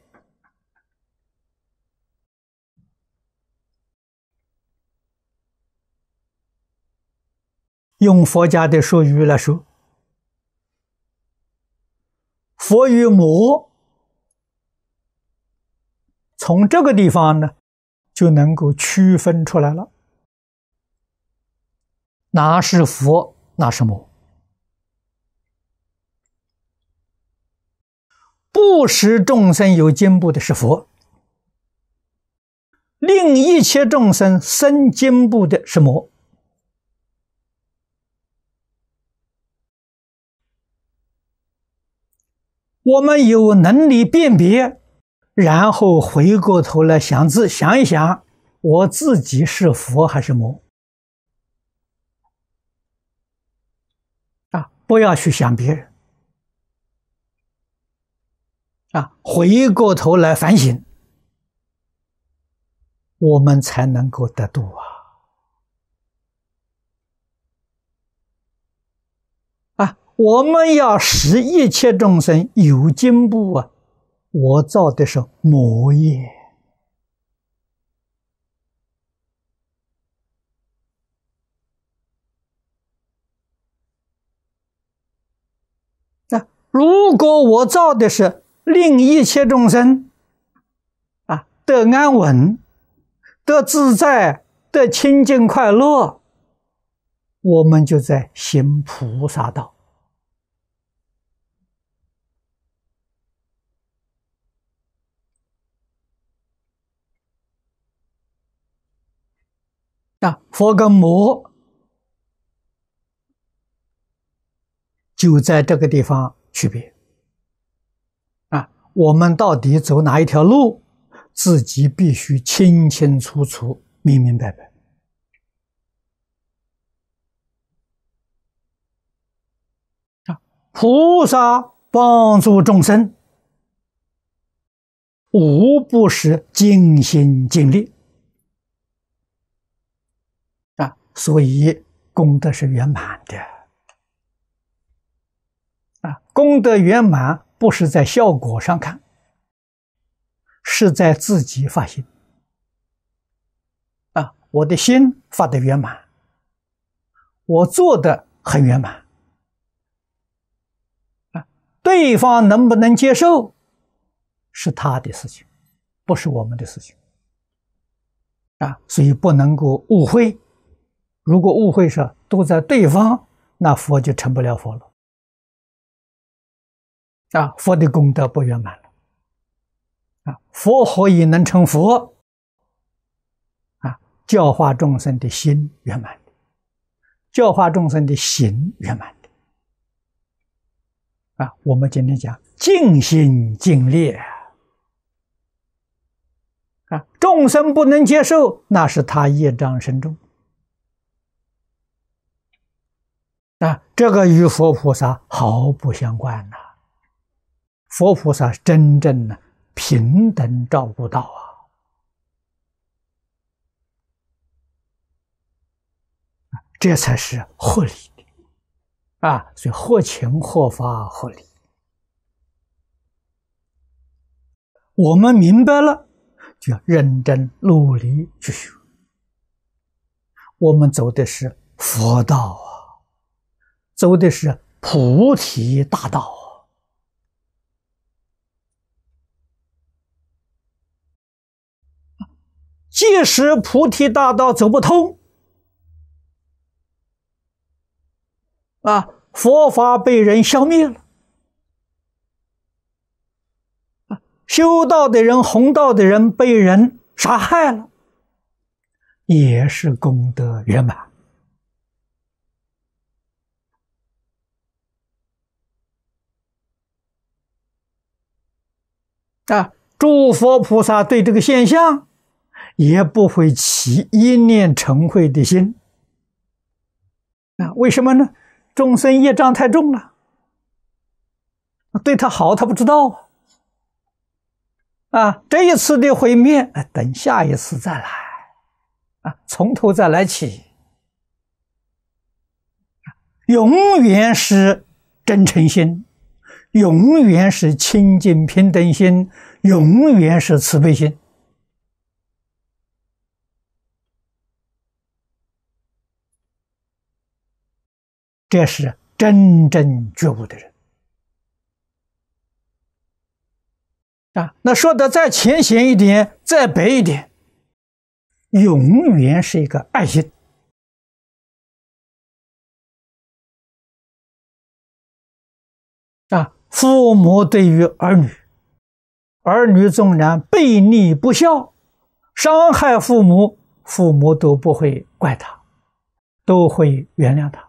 用佛家的术语来说，佛与魔从这个地方呢，就能够区分出来了，哪是佛，哪是魔。不使众生有进步的是佛，令一切众生生进步的是魔。我们有能力辨别，然后回过头来想自想一想，我自己是佛还是魔？啊，不要去想别人。啊，回过头来反省，我们才能够得度啊！啊，我们要使一切众生有进步啊！我造的是魔业那！如果我造的是。令一切众生啊得安稳、得自在、得清净快乐，我们就在行菩萨道啊。佛跟魔就在这个地方区别啊。我们到底走哪一条路，自己必须清清楚楚、明明白白。啊，菩萨帮助众生，无不是尽心尽力啊，所以功德是圆满的啊，功德圆满。不是在效果上看，是在自己发心啊！我的心发的圆满，我做的很圆满啊！对方能不能接受，是他的事情，不是我们的事情啊！所以不能够误会。如果误会是都在对方，那佛就成不了佛了。啊，佛的功德不圆满了。啊，佛何以能成佛？啊，教化众生的心圆满的，教化众生的行圆满的。啊，我们今天讲尽心尽力。啊，众生不能接受，那是他业障深重。啊，这个与佛菩萨毫不相关呐。佛菩萨真正的平等照顾到啊，这才是合理的啊，所以合情合法合理。我们明白了，就要认真努力去学。我们走的是佛道啊，走的是菩提大道。即使菩提大道走不通，啊，佛法被人消灭了，修道的人、弘道的人被人杀害了，也是功德圆满。啊，诸佛菩萨对这个现象。也不会起一念成慧的心，啊，为什么呢？众生业障太重了，对他好他不知道啊，啊，这一次的毁灭，等下一次再来，啊，从头再来起，永远是真诚心，永远是清净平等心，永远是慈悲心。这是真正觉悟的人啊！那说的再浅显一点，再白一点，永远是一个爱心父母对于儿女，儿女纵然背逆不孝，伤害父母，父母都不会怪他，都会原谅他。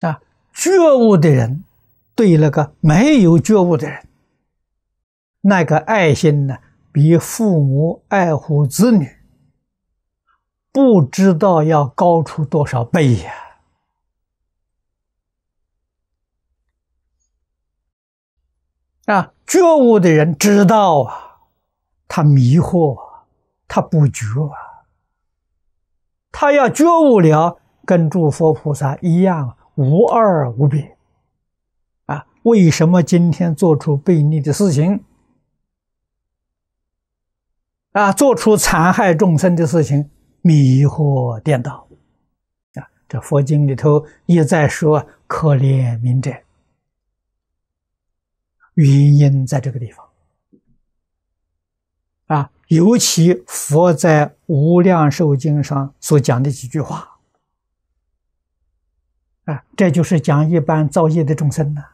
啊，觉悟的人对那个没有觉悟的人，那个爱心呢，比父母爱护子女不知道要高出多少倍呀！啊，觉悟的人知道啊，他迷惑，他不觉啊，他要觉悟了，跟诸佛菩萨一样。无二无别，啊！为什么今天做出悖逆的事情，啊，做出残害众生的事情，迷惑颠倒，啊！这佛经里头一再说可怜悯者，原因在这个地方，啊，尤其佛在《无量寿经》上所讲的几句话。啊，这就是讲一般造业的众生呢。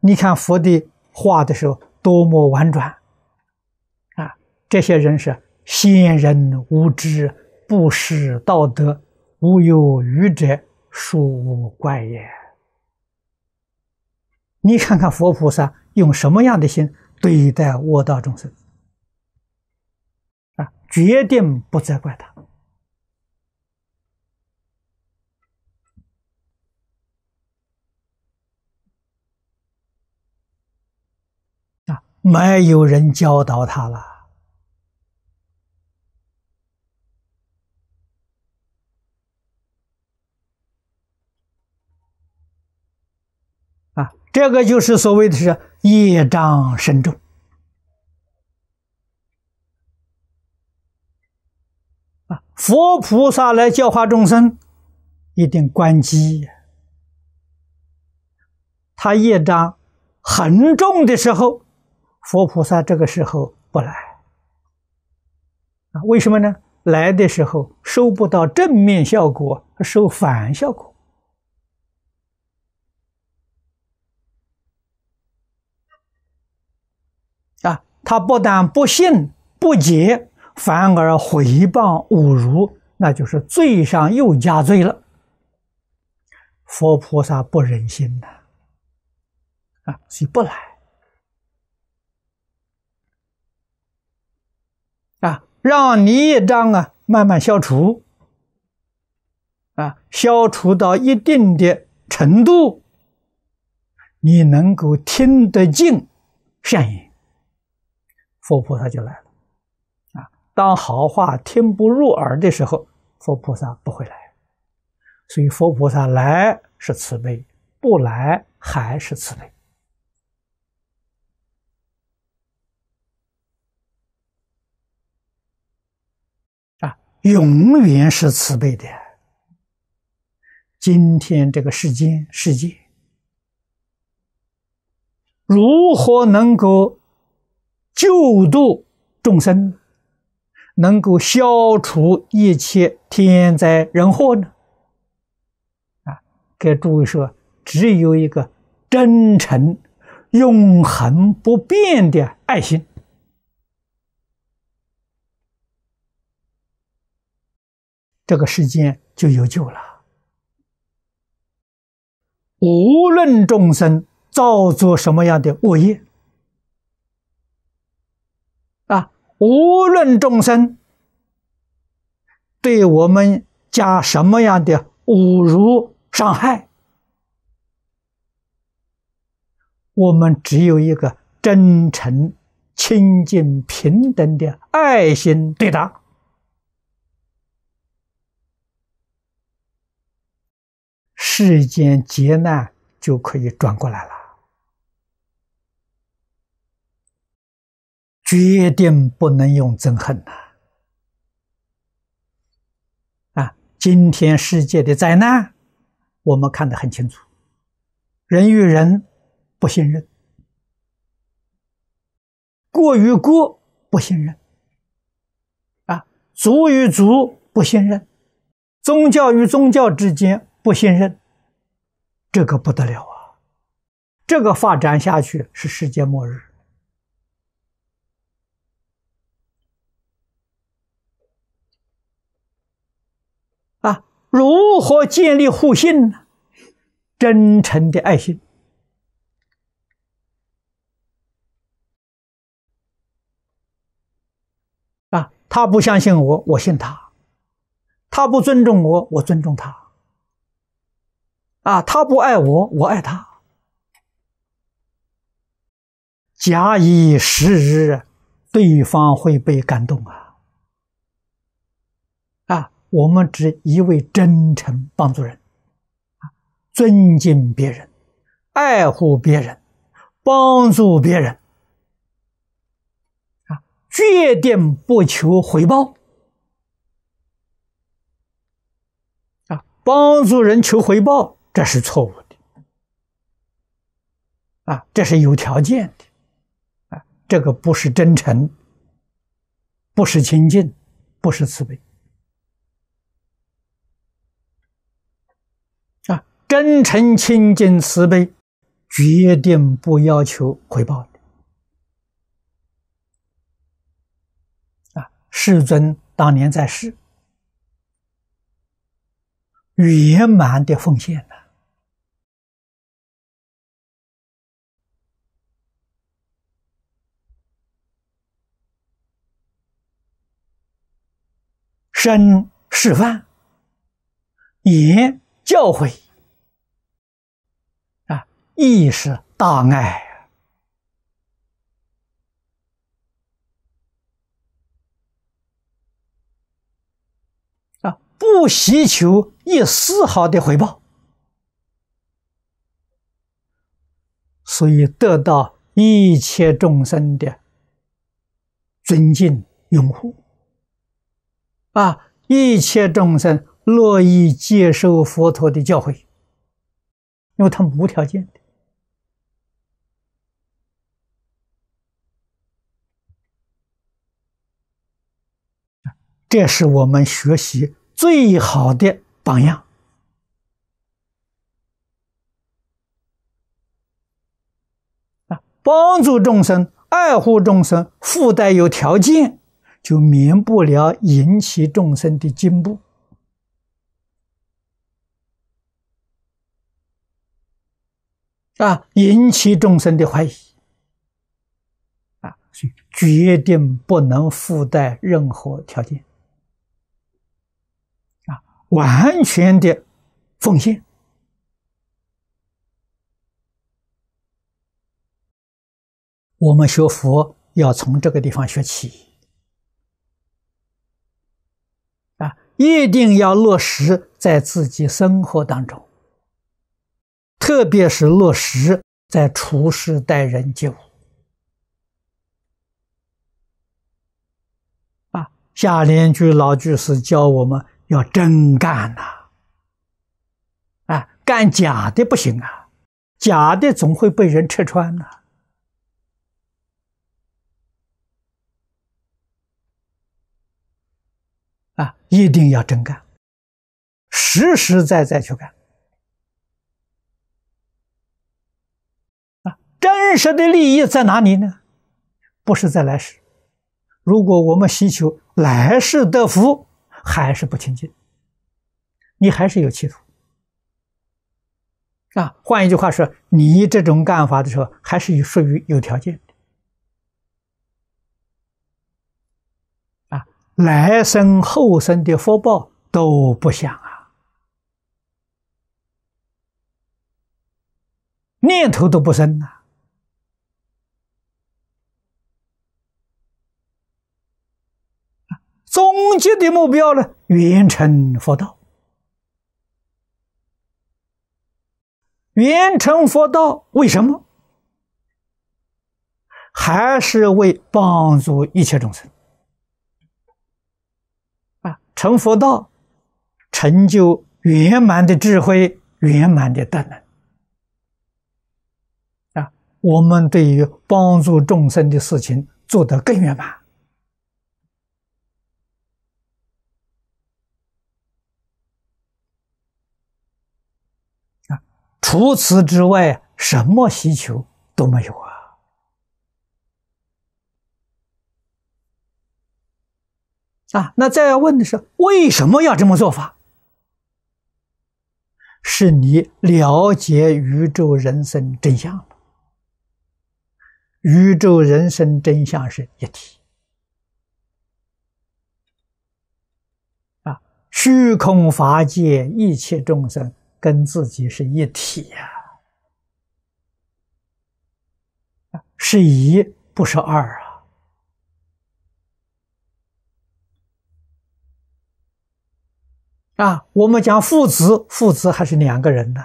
你看佛的话的时候多么婉转，这些人是先人无知，不识道德，无有愚者，殊无怪也。你看看佛菩萨用什么样的心对待恶道众生啊？决定不责怪他啊！没有人教导他了。这个就是所谓的是业障深重啊！佛菩萨来教化众生，一定关机。他业障很重的时候，佛菩萨这个时候不来啊？为什么呢？来的时候收不到正面效果，收反效果。他不但不信不解，反而毁谤侮辱，那就是罪上又加罪了。佛菩萨不忍心呐，啊，所以不来。啊，让你业障啊慢慢消除，啊，消除到一定的程度，你能够听得进善言。佛菩萨就来了，啊！当好话听不入耳的时候，佛菩萨不会来。所以佛菩萨来是慈悲，不来还是慈悲。啊，永远是慈悲的。今天这个世间世界，如何能够？救度众生，能够消除一切天灾人祸呢？啊，给诸位说，只有一个真诚、永恒不变的爱心，这个世间就有救了。无论众生造作什么样的恶业。无论众生对我们加什么样的侮辱伤害，我们只有一个真诚、清净、平等的爱心对待，世间劫难就可以转过来了。决定不能用憎恨呐！啊，今天世界的灾难，我们看得很清楚，人与人不信任，国与国不信任，啊，族与族不信任，宗教与宗教之间不信任，这个不得了啊！这个发展下去是世界末日。如何建立互信呢？真诚的爱心啊！他不相信我，我信他；他不尊重我，我尊重他。啊，他不爱我，我爱他。假以时日，对方会被感动啊！我们只一味真诚帮助人，啊，尊敬别人，爱护别人，帮助别人，啊，决定不求回报，啊，帮助人求回报，这是错误的，啊，这是有条件的，啊，这个不是真诚，不是亲近，不是慈悲。真诚、清净、慈悲，决定不要求回报的。啊，世尊当年在世，圆满的奉献了。身示范，言教诲，亦，是大爱啊，不希求一丝毫的回报，所以得到一切众生的尊敬拥护。啊！一切众生乐意接受佛陀的教诲，因为他们无条件的。这是我们学习最好的榜样。啊，帮助众生，爱护众生，附带有条件。就免不了引起众生的进步啊，引起众生的怀疑啊，所以决定不能附带任何条件，完全的奉献。我们学佛要从这个地方学起啊。一定要落实在自己生活当中，特别是落实在处事待人接物。啊，下联句老居士教我们要真干呐！啊，干假的不行啊，假的总会被人拆穿呐。啊，一定要真干，实实在在去干。啊，真实的利益在哪里呢？不是在来世。如果我们希求来世得福，还是不清净，你还是有企图。啊，换一句话说，你这种干法的时候，还是属于有条件的啊。来生后生的福报都不想啊，念头都不生呐。终极的目标呢，圆成佛道。圆成佛道，为什么？还是为帮助一切众生啊。成佛道，成就圆满的智慧，圆满的德能。啊，我们对于帮助众生的事情做得更圆满。啊，除此之外，什么需求都没有啊。啊，那再问的是，为什么要这么做法？是你了解宇宙人生真相了。宇宙人生真相是一体，啊，虚空法界一切众生跟自己是一体呀，是一不是二啊。啊，我们讲父子，父子还是两个人呢。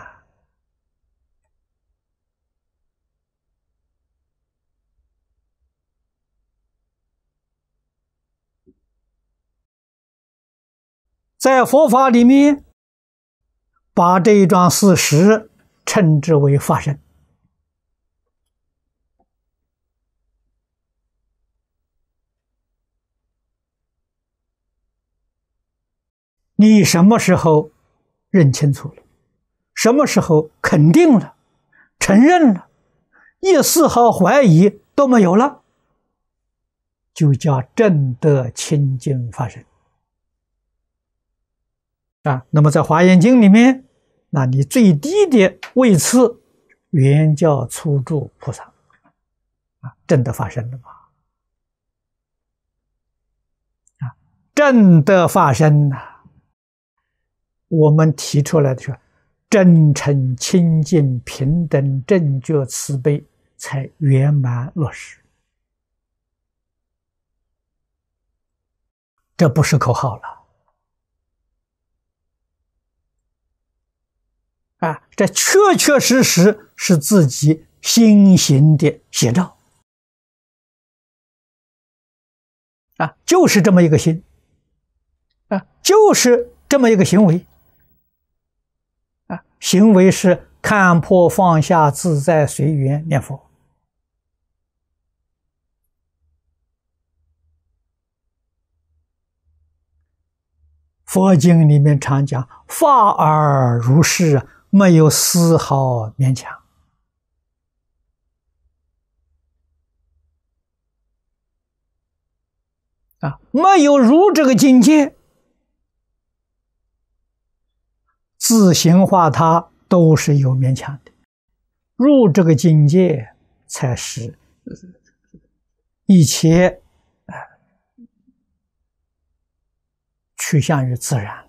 在佛法里面，把这一桩事实称之为发生。你什么时候认清楚了？什么时候肯定了、承认了，一丝毫怀疑都没有了？就叫正德清净发生啊。那么在《华严经》里面，那你最低的位次，原叫初住菩萨啊，真的发生了吗？啊，真的发生呐，我们提出来的是真诚、清净、平等、正觉、慈悲，才圆满落实。这不是口号了，啊，这确确实实是自己心行的写照，啊，就是这么一个心，啊，就是这么一个行为，啊，行为是看破放下、自在随缘念佛。佛经里面常讲“法而如是”，啊没有丝毫勉强啊，没有如这个境界，自行化他都是有勉强的，入这个境界才是一切。趋向于自然，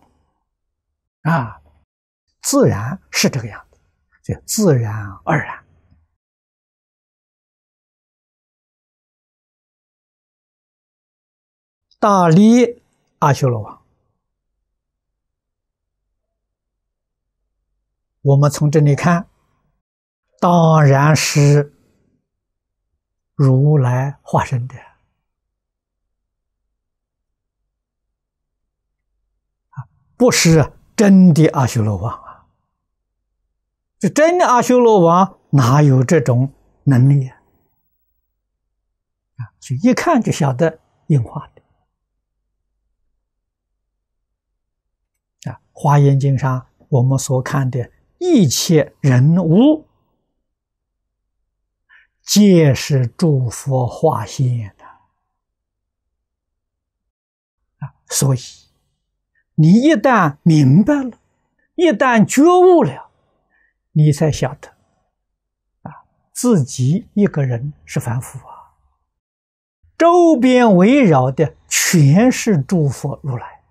啊，自然是这个样子，就自然而然。大力阿修罗王，我们从这里看，当然是如来化身的。不是真的阿修罗王！这真的阿修罗王哪有这种能力啊？啊，就一看就晓得应化的。啊，《华严经》上我们所看的一切人物，皆是诸佛化现的啊，所以。你一旦明白了，一旦觉悟了，你才晓得，啊，自己一个人是凡夫啊，周边围绕的全是诸佛如来，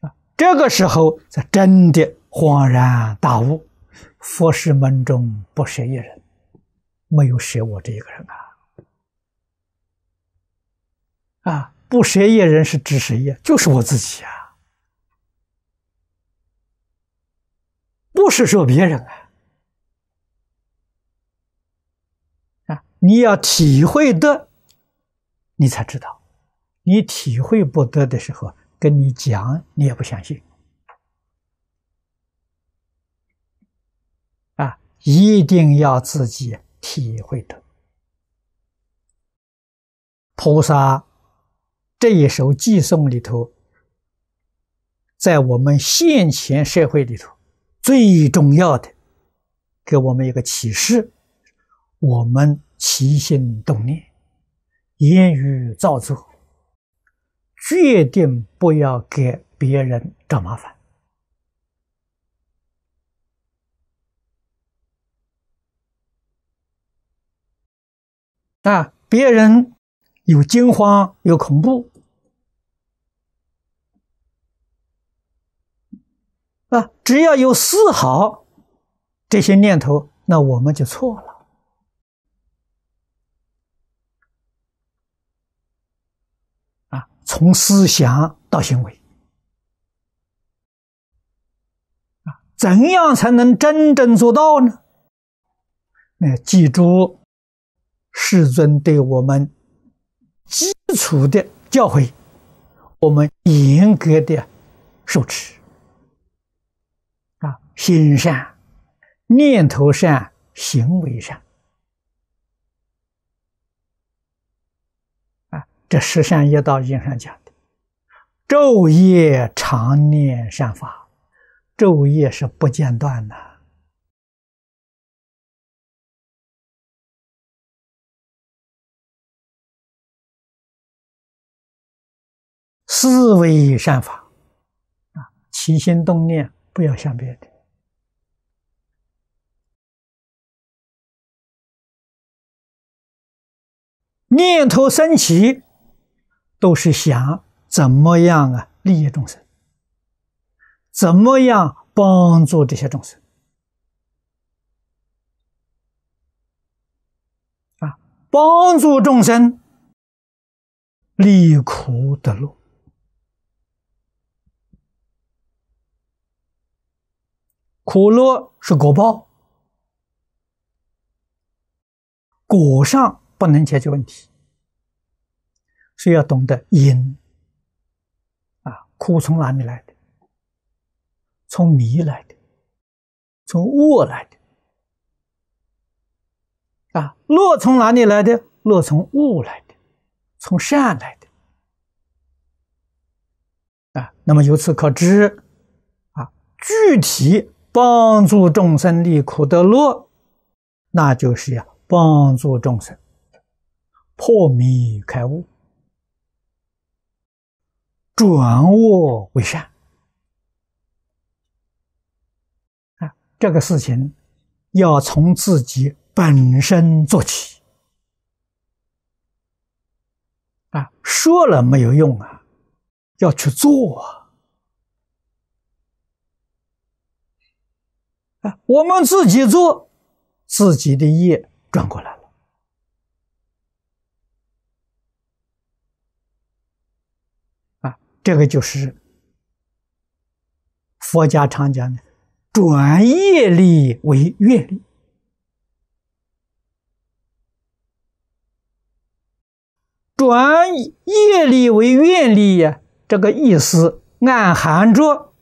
啊，这个时候才真的恍然大悟，佛是门中不舍一人，没有舍我这一个人啊，啊。不舍一人是指谁呀？就是我自己啊，不是说别人啊。啊，你要体会的，你才知道；你体会不得的时候，跟你讲，你也不相信。啊，一定要自己体会的，菩萨。这一首寄颂里头，在我们现前社会里头，最重要的，给我们一个启示：我们起心动念、言语造作，决定不要给别人找麻烦。啊，别人有惊慌，有恐怖。啊，只要有丝毫这些念头，那我们就错了。啊，从思想到行为，啊，怎样才能真正做到呢？那记住世尊对我们基础的教诲，我们严格的受持。心善，念头善，行为善。啊，这十善业道经上讲的，昼夜常念善法，昼夜是不间断的。思维善法，啊，起心动念不要想别的。念头升起都是想怎么样啊利益众生，怎么样帮助这些众生。啊帮助众生离苦得乐，苦乐是果报，果上不能解决问题，所以要懂得因。啊，苦从哪里来的？从迷来的，从恶来的。啊，乐从哪里来的？乐从物来的，从善来的。啊，那么由此可知，啊，具体帮助众生离苦得乐，那就是要帮助众生破迷开悟，转恶为善。啊，这个事情要从自己。本身做起啊，说了没有用啊，要去做啊！啊，我们自己做，自己的业转过来了啊！这个就是佛家常讲的，转业力为愿力。转业力为愿力呀，这个意思暗含着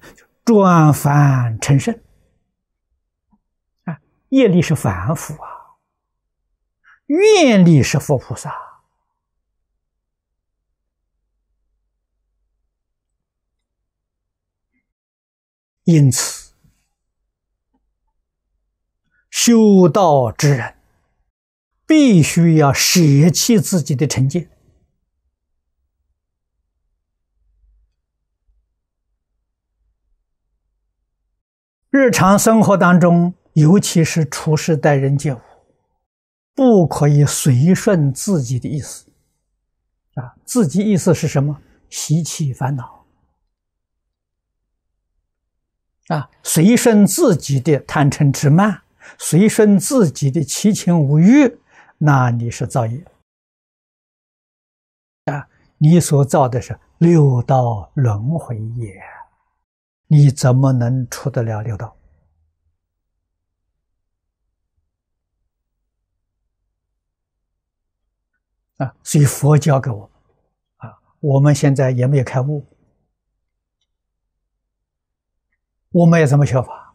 转凡成圣啊。业力是凡夫啊，愿力是佛菩萨。因此，修道之人必须要舍弃自己的成见。日常生活当中，尤其是处事待人接物，不可以随顺自己的意思。啊，自己意思是什么？习气烦恼。啊，随顺自己的贪嗔痴慢，随顺自己的七情五欲，那你是造业。啊，你所造的是六道轮回业。你怎么能出得了六道？啊，所以佛教给我啊，我们现在也没有开悟，我们要怎么学法？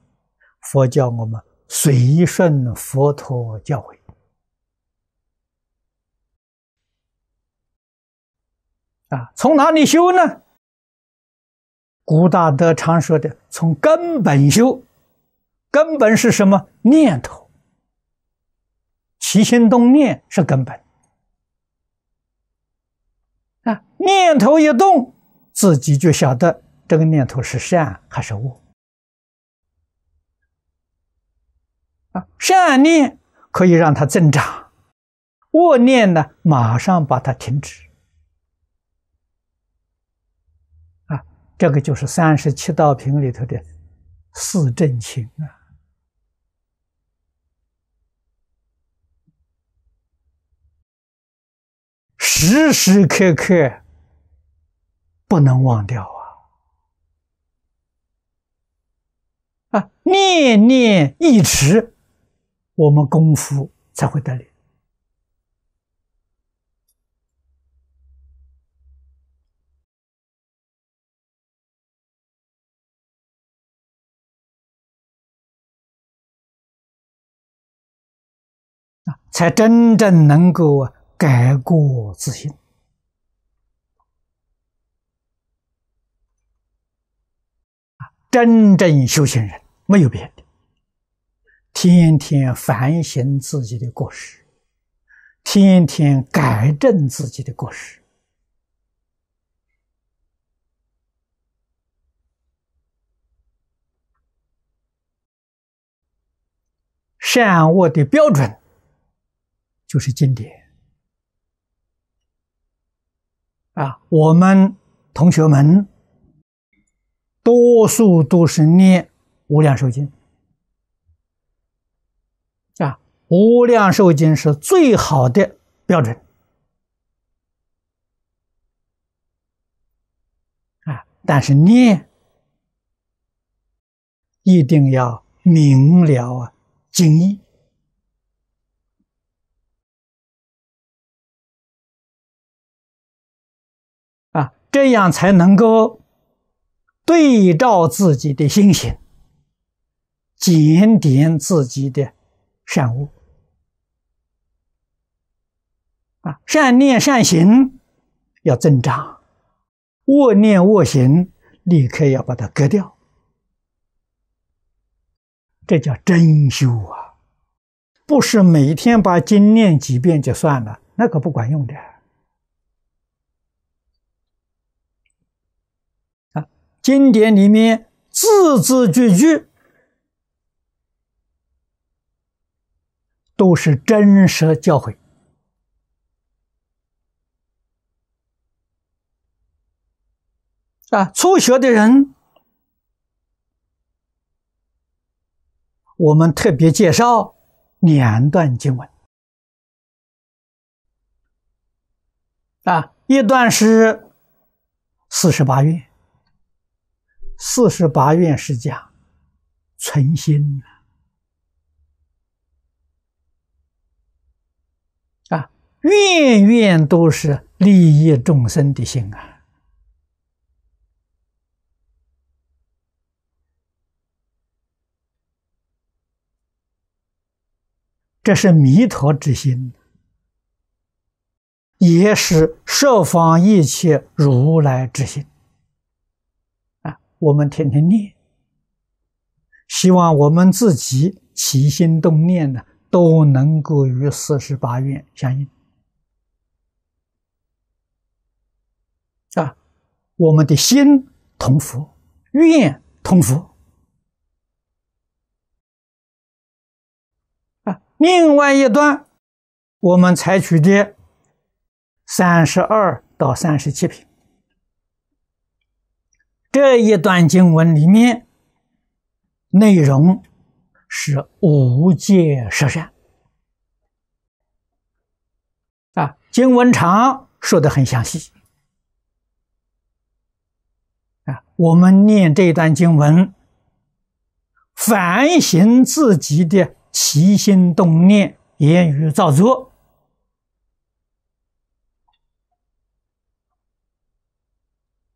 佛教我们随顺佛陀教诲啊，从哪里修呢？古大德常说的：“从根本修，根本是什么？念头，起心动念是根本。啊，念头一动，自己就晓得这个念头是善还是恶。啊，善念可以让它增长，恶念呢，马上把它停止。”啊这个就是三十七道品里头的四正情啊，时时刻刻不能忘掉啊！啊，念念一持，我们功夫才会得力。才真正能够啊改过自新真正修行人没有别的，天天反省自己的过失天天改正自己的过失。善恶的标准就是经典。啊我们同学们多数都是念无量寿经。无量寿经》是最好的标准啊，但是念一定要明了啊。经义啊，这样才能够对照自己的心性，检点自己的善恶啊，善念善行要增长，恶念恶行立刻要把它割掉。这叫真修啊，不是每天把经念几遍就算了，那可不管用的。啊，经典里面字字句句都是真实教诲啊，初学的人。我们特别介绍两段经文啊，一段是四十八愿，四十八愿是讲存心啊，啊愿愿都是利益众生的心啊。这是弥陀之心，也是十方一切如来之心啊！我们天天念，希望我们自己起心动念呢，都能够与四十八愿相应啊！我们的心同佛，愿同佛。另外一段，我们采取的三十二到三十七品这一段经文里面，内容是无界十善啊，经文长，说的很详细啊。我们念这段经文，反省自己的。起心动念、言语造作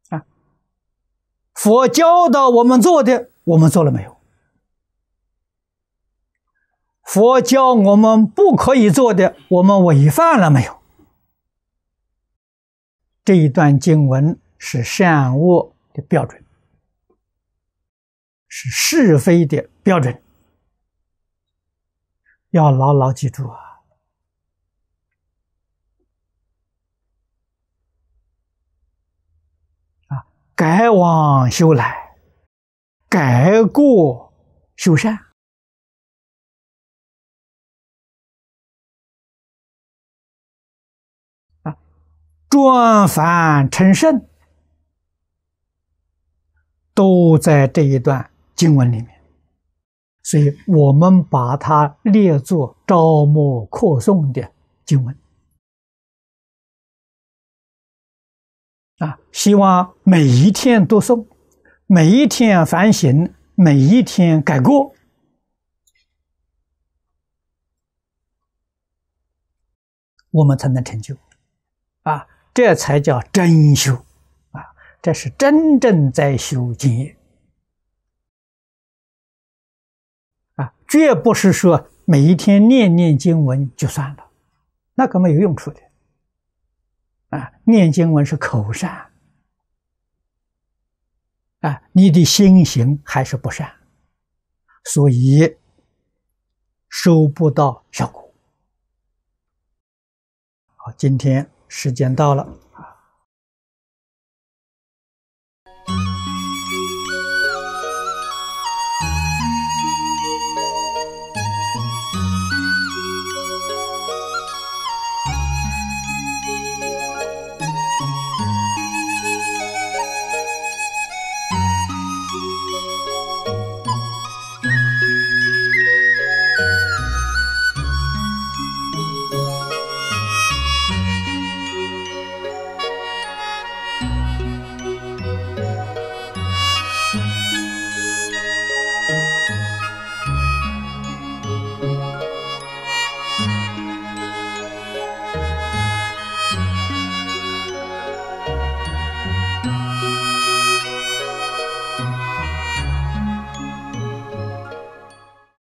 啊！佛教导我们做的，我们做了没有？佛教我们不可以做的，我们违反了没有？这一段经文是善恶的标准，是是非的标准。要牢牢记住啊！啊，改往修来，改过修善啊，转凡成圣，都在这一段经文里面。所以我们把它列作招募扩诵的经文。啊，希望每一天都诵，每一天反省，每一天改过，我们才能成就。啊，这才叫真修。啊，这是真正在修经验。绝不是说每一天念念经文就算了，那个没有用处的。啊，念经文是口善，啊，你的心行还是不善，所以收不到效果。好，今天时间到了。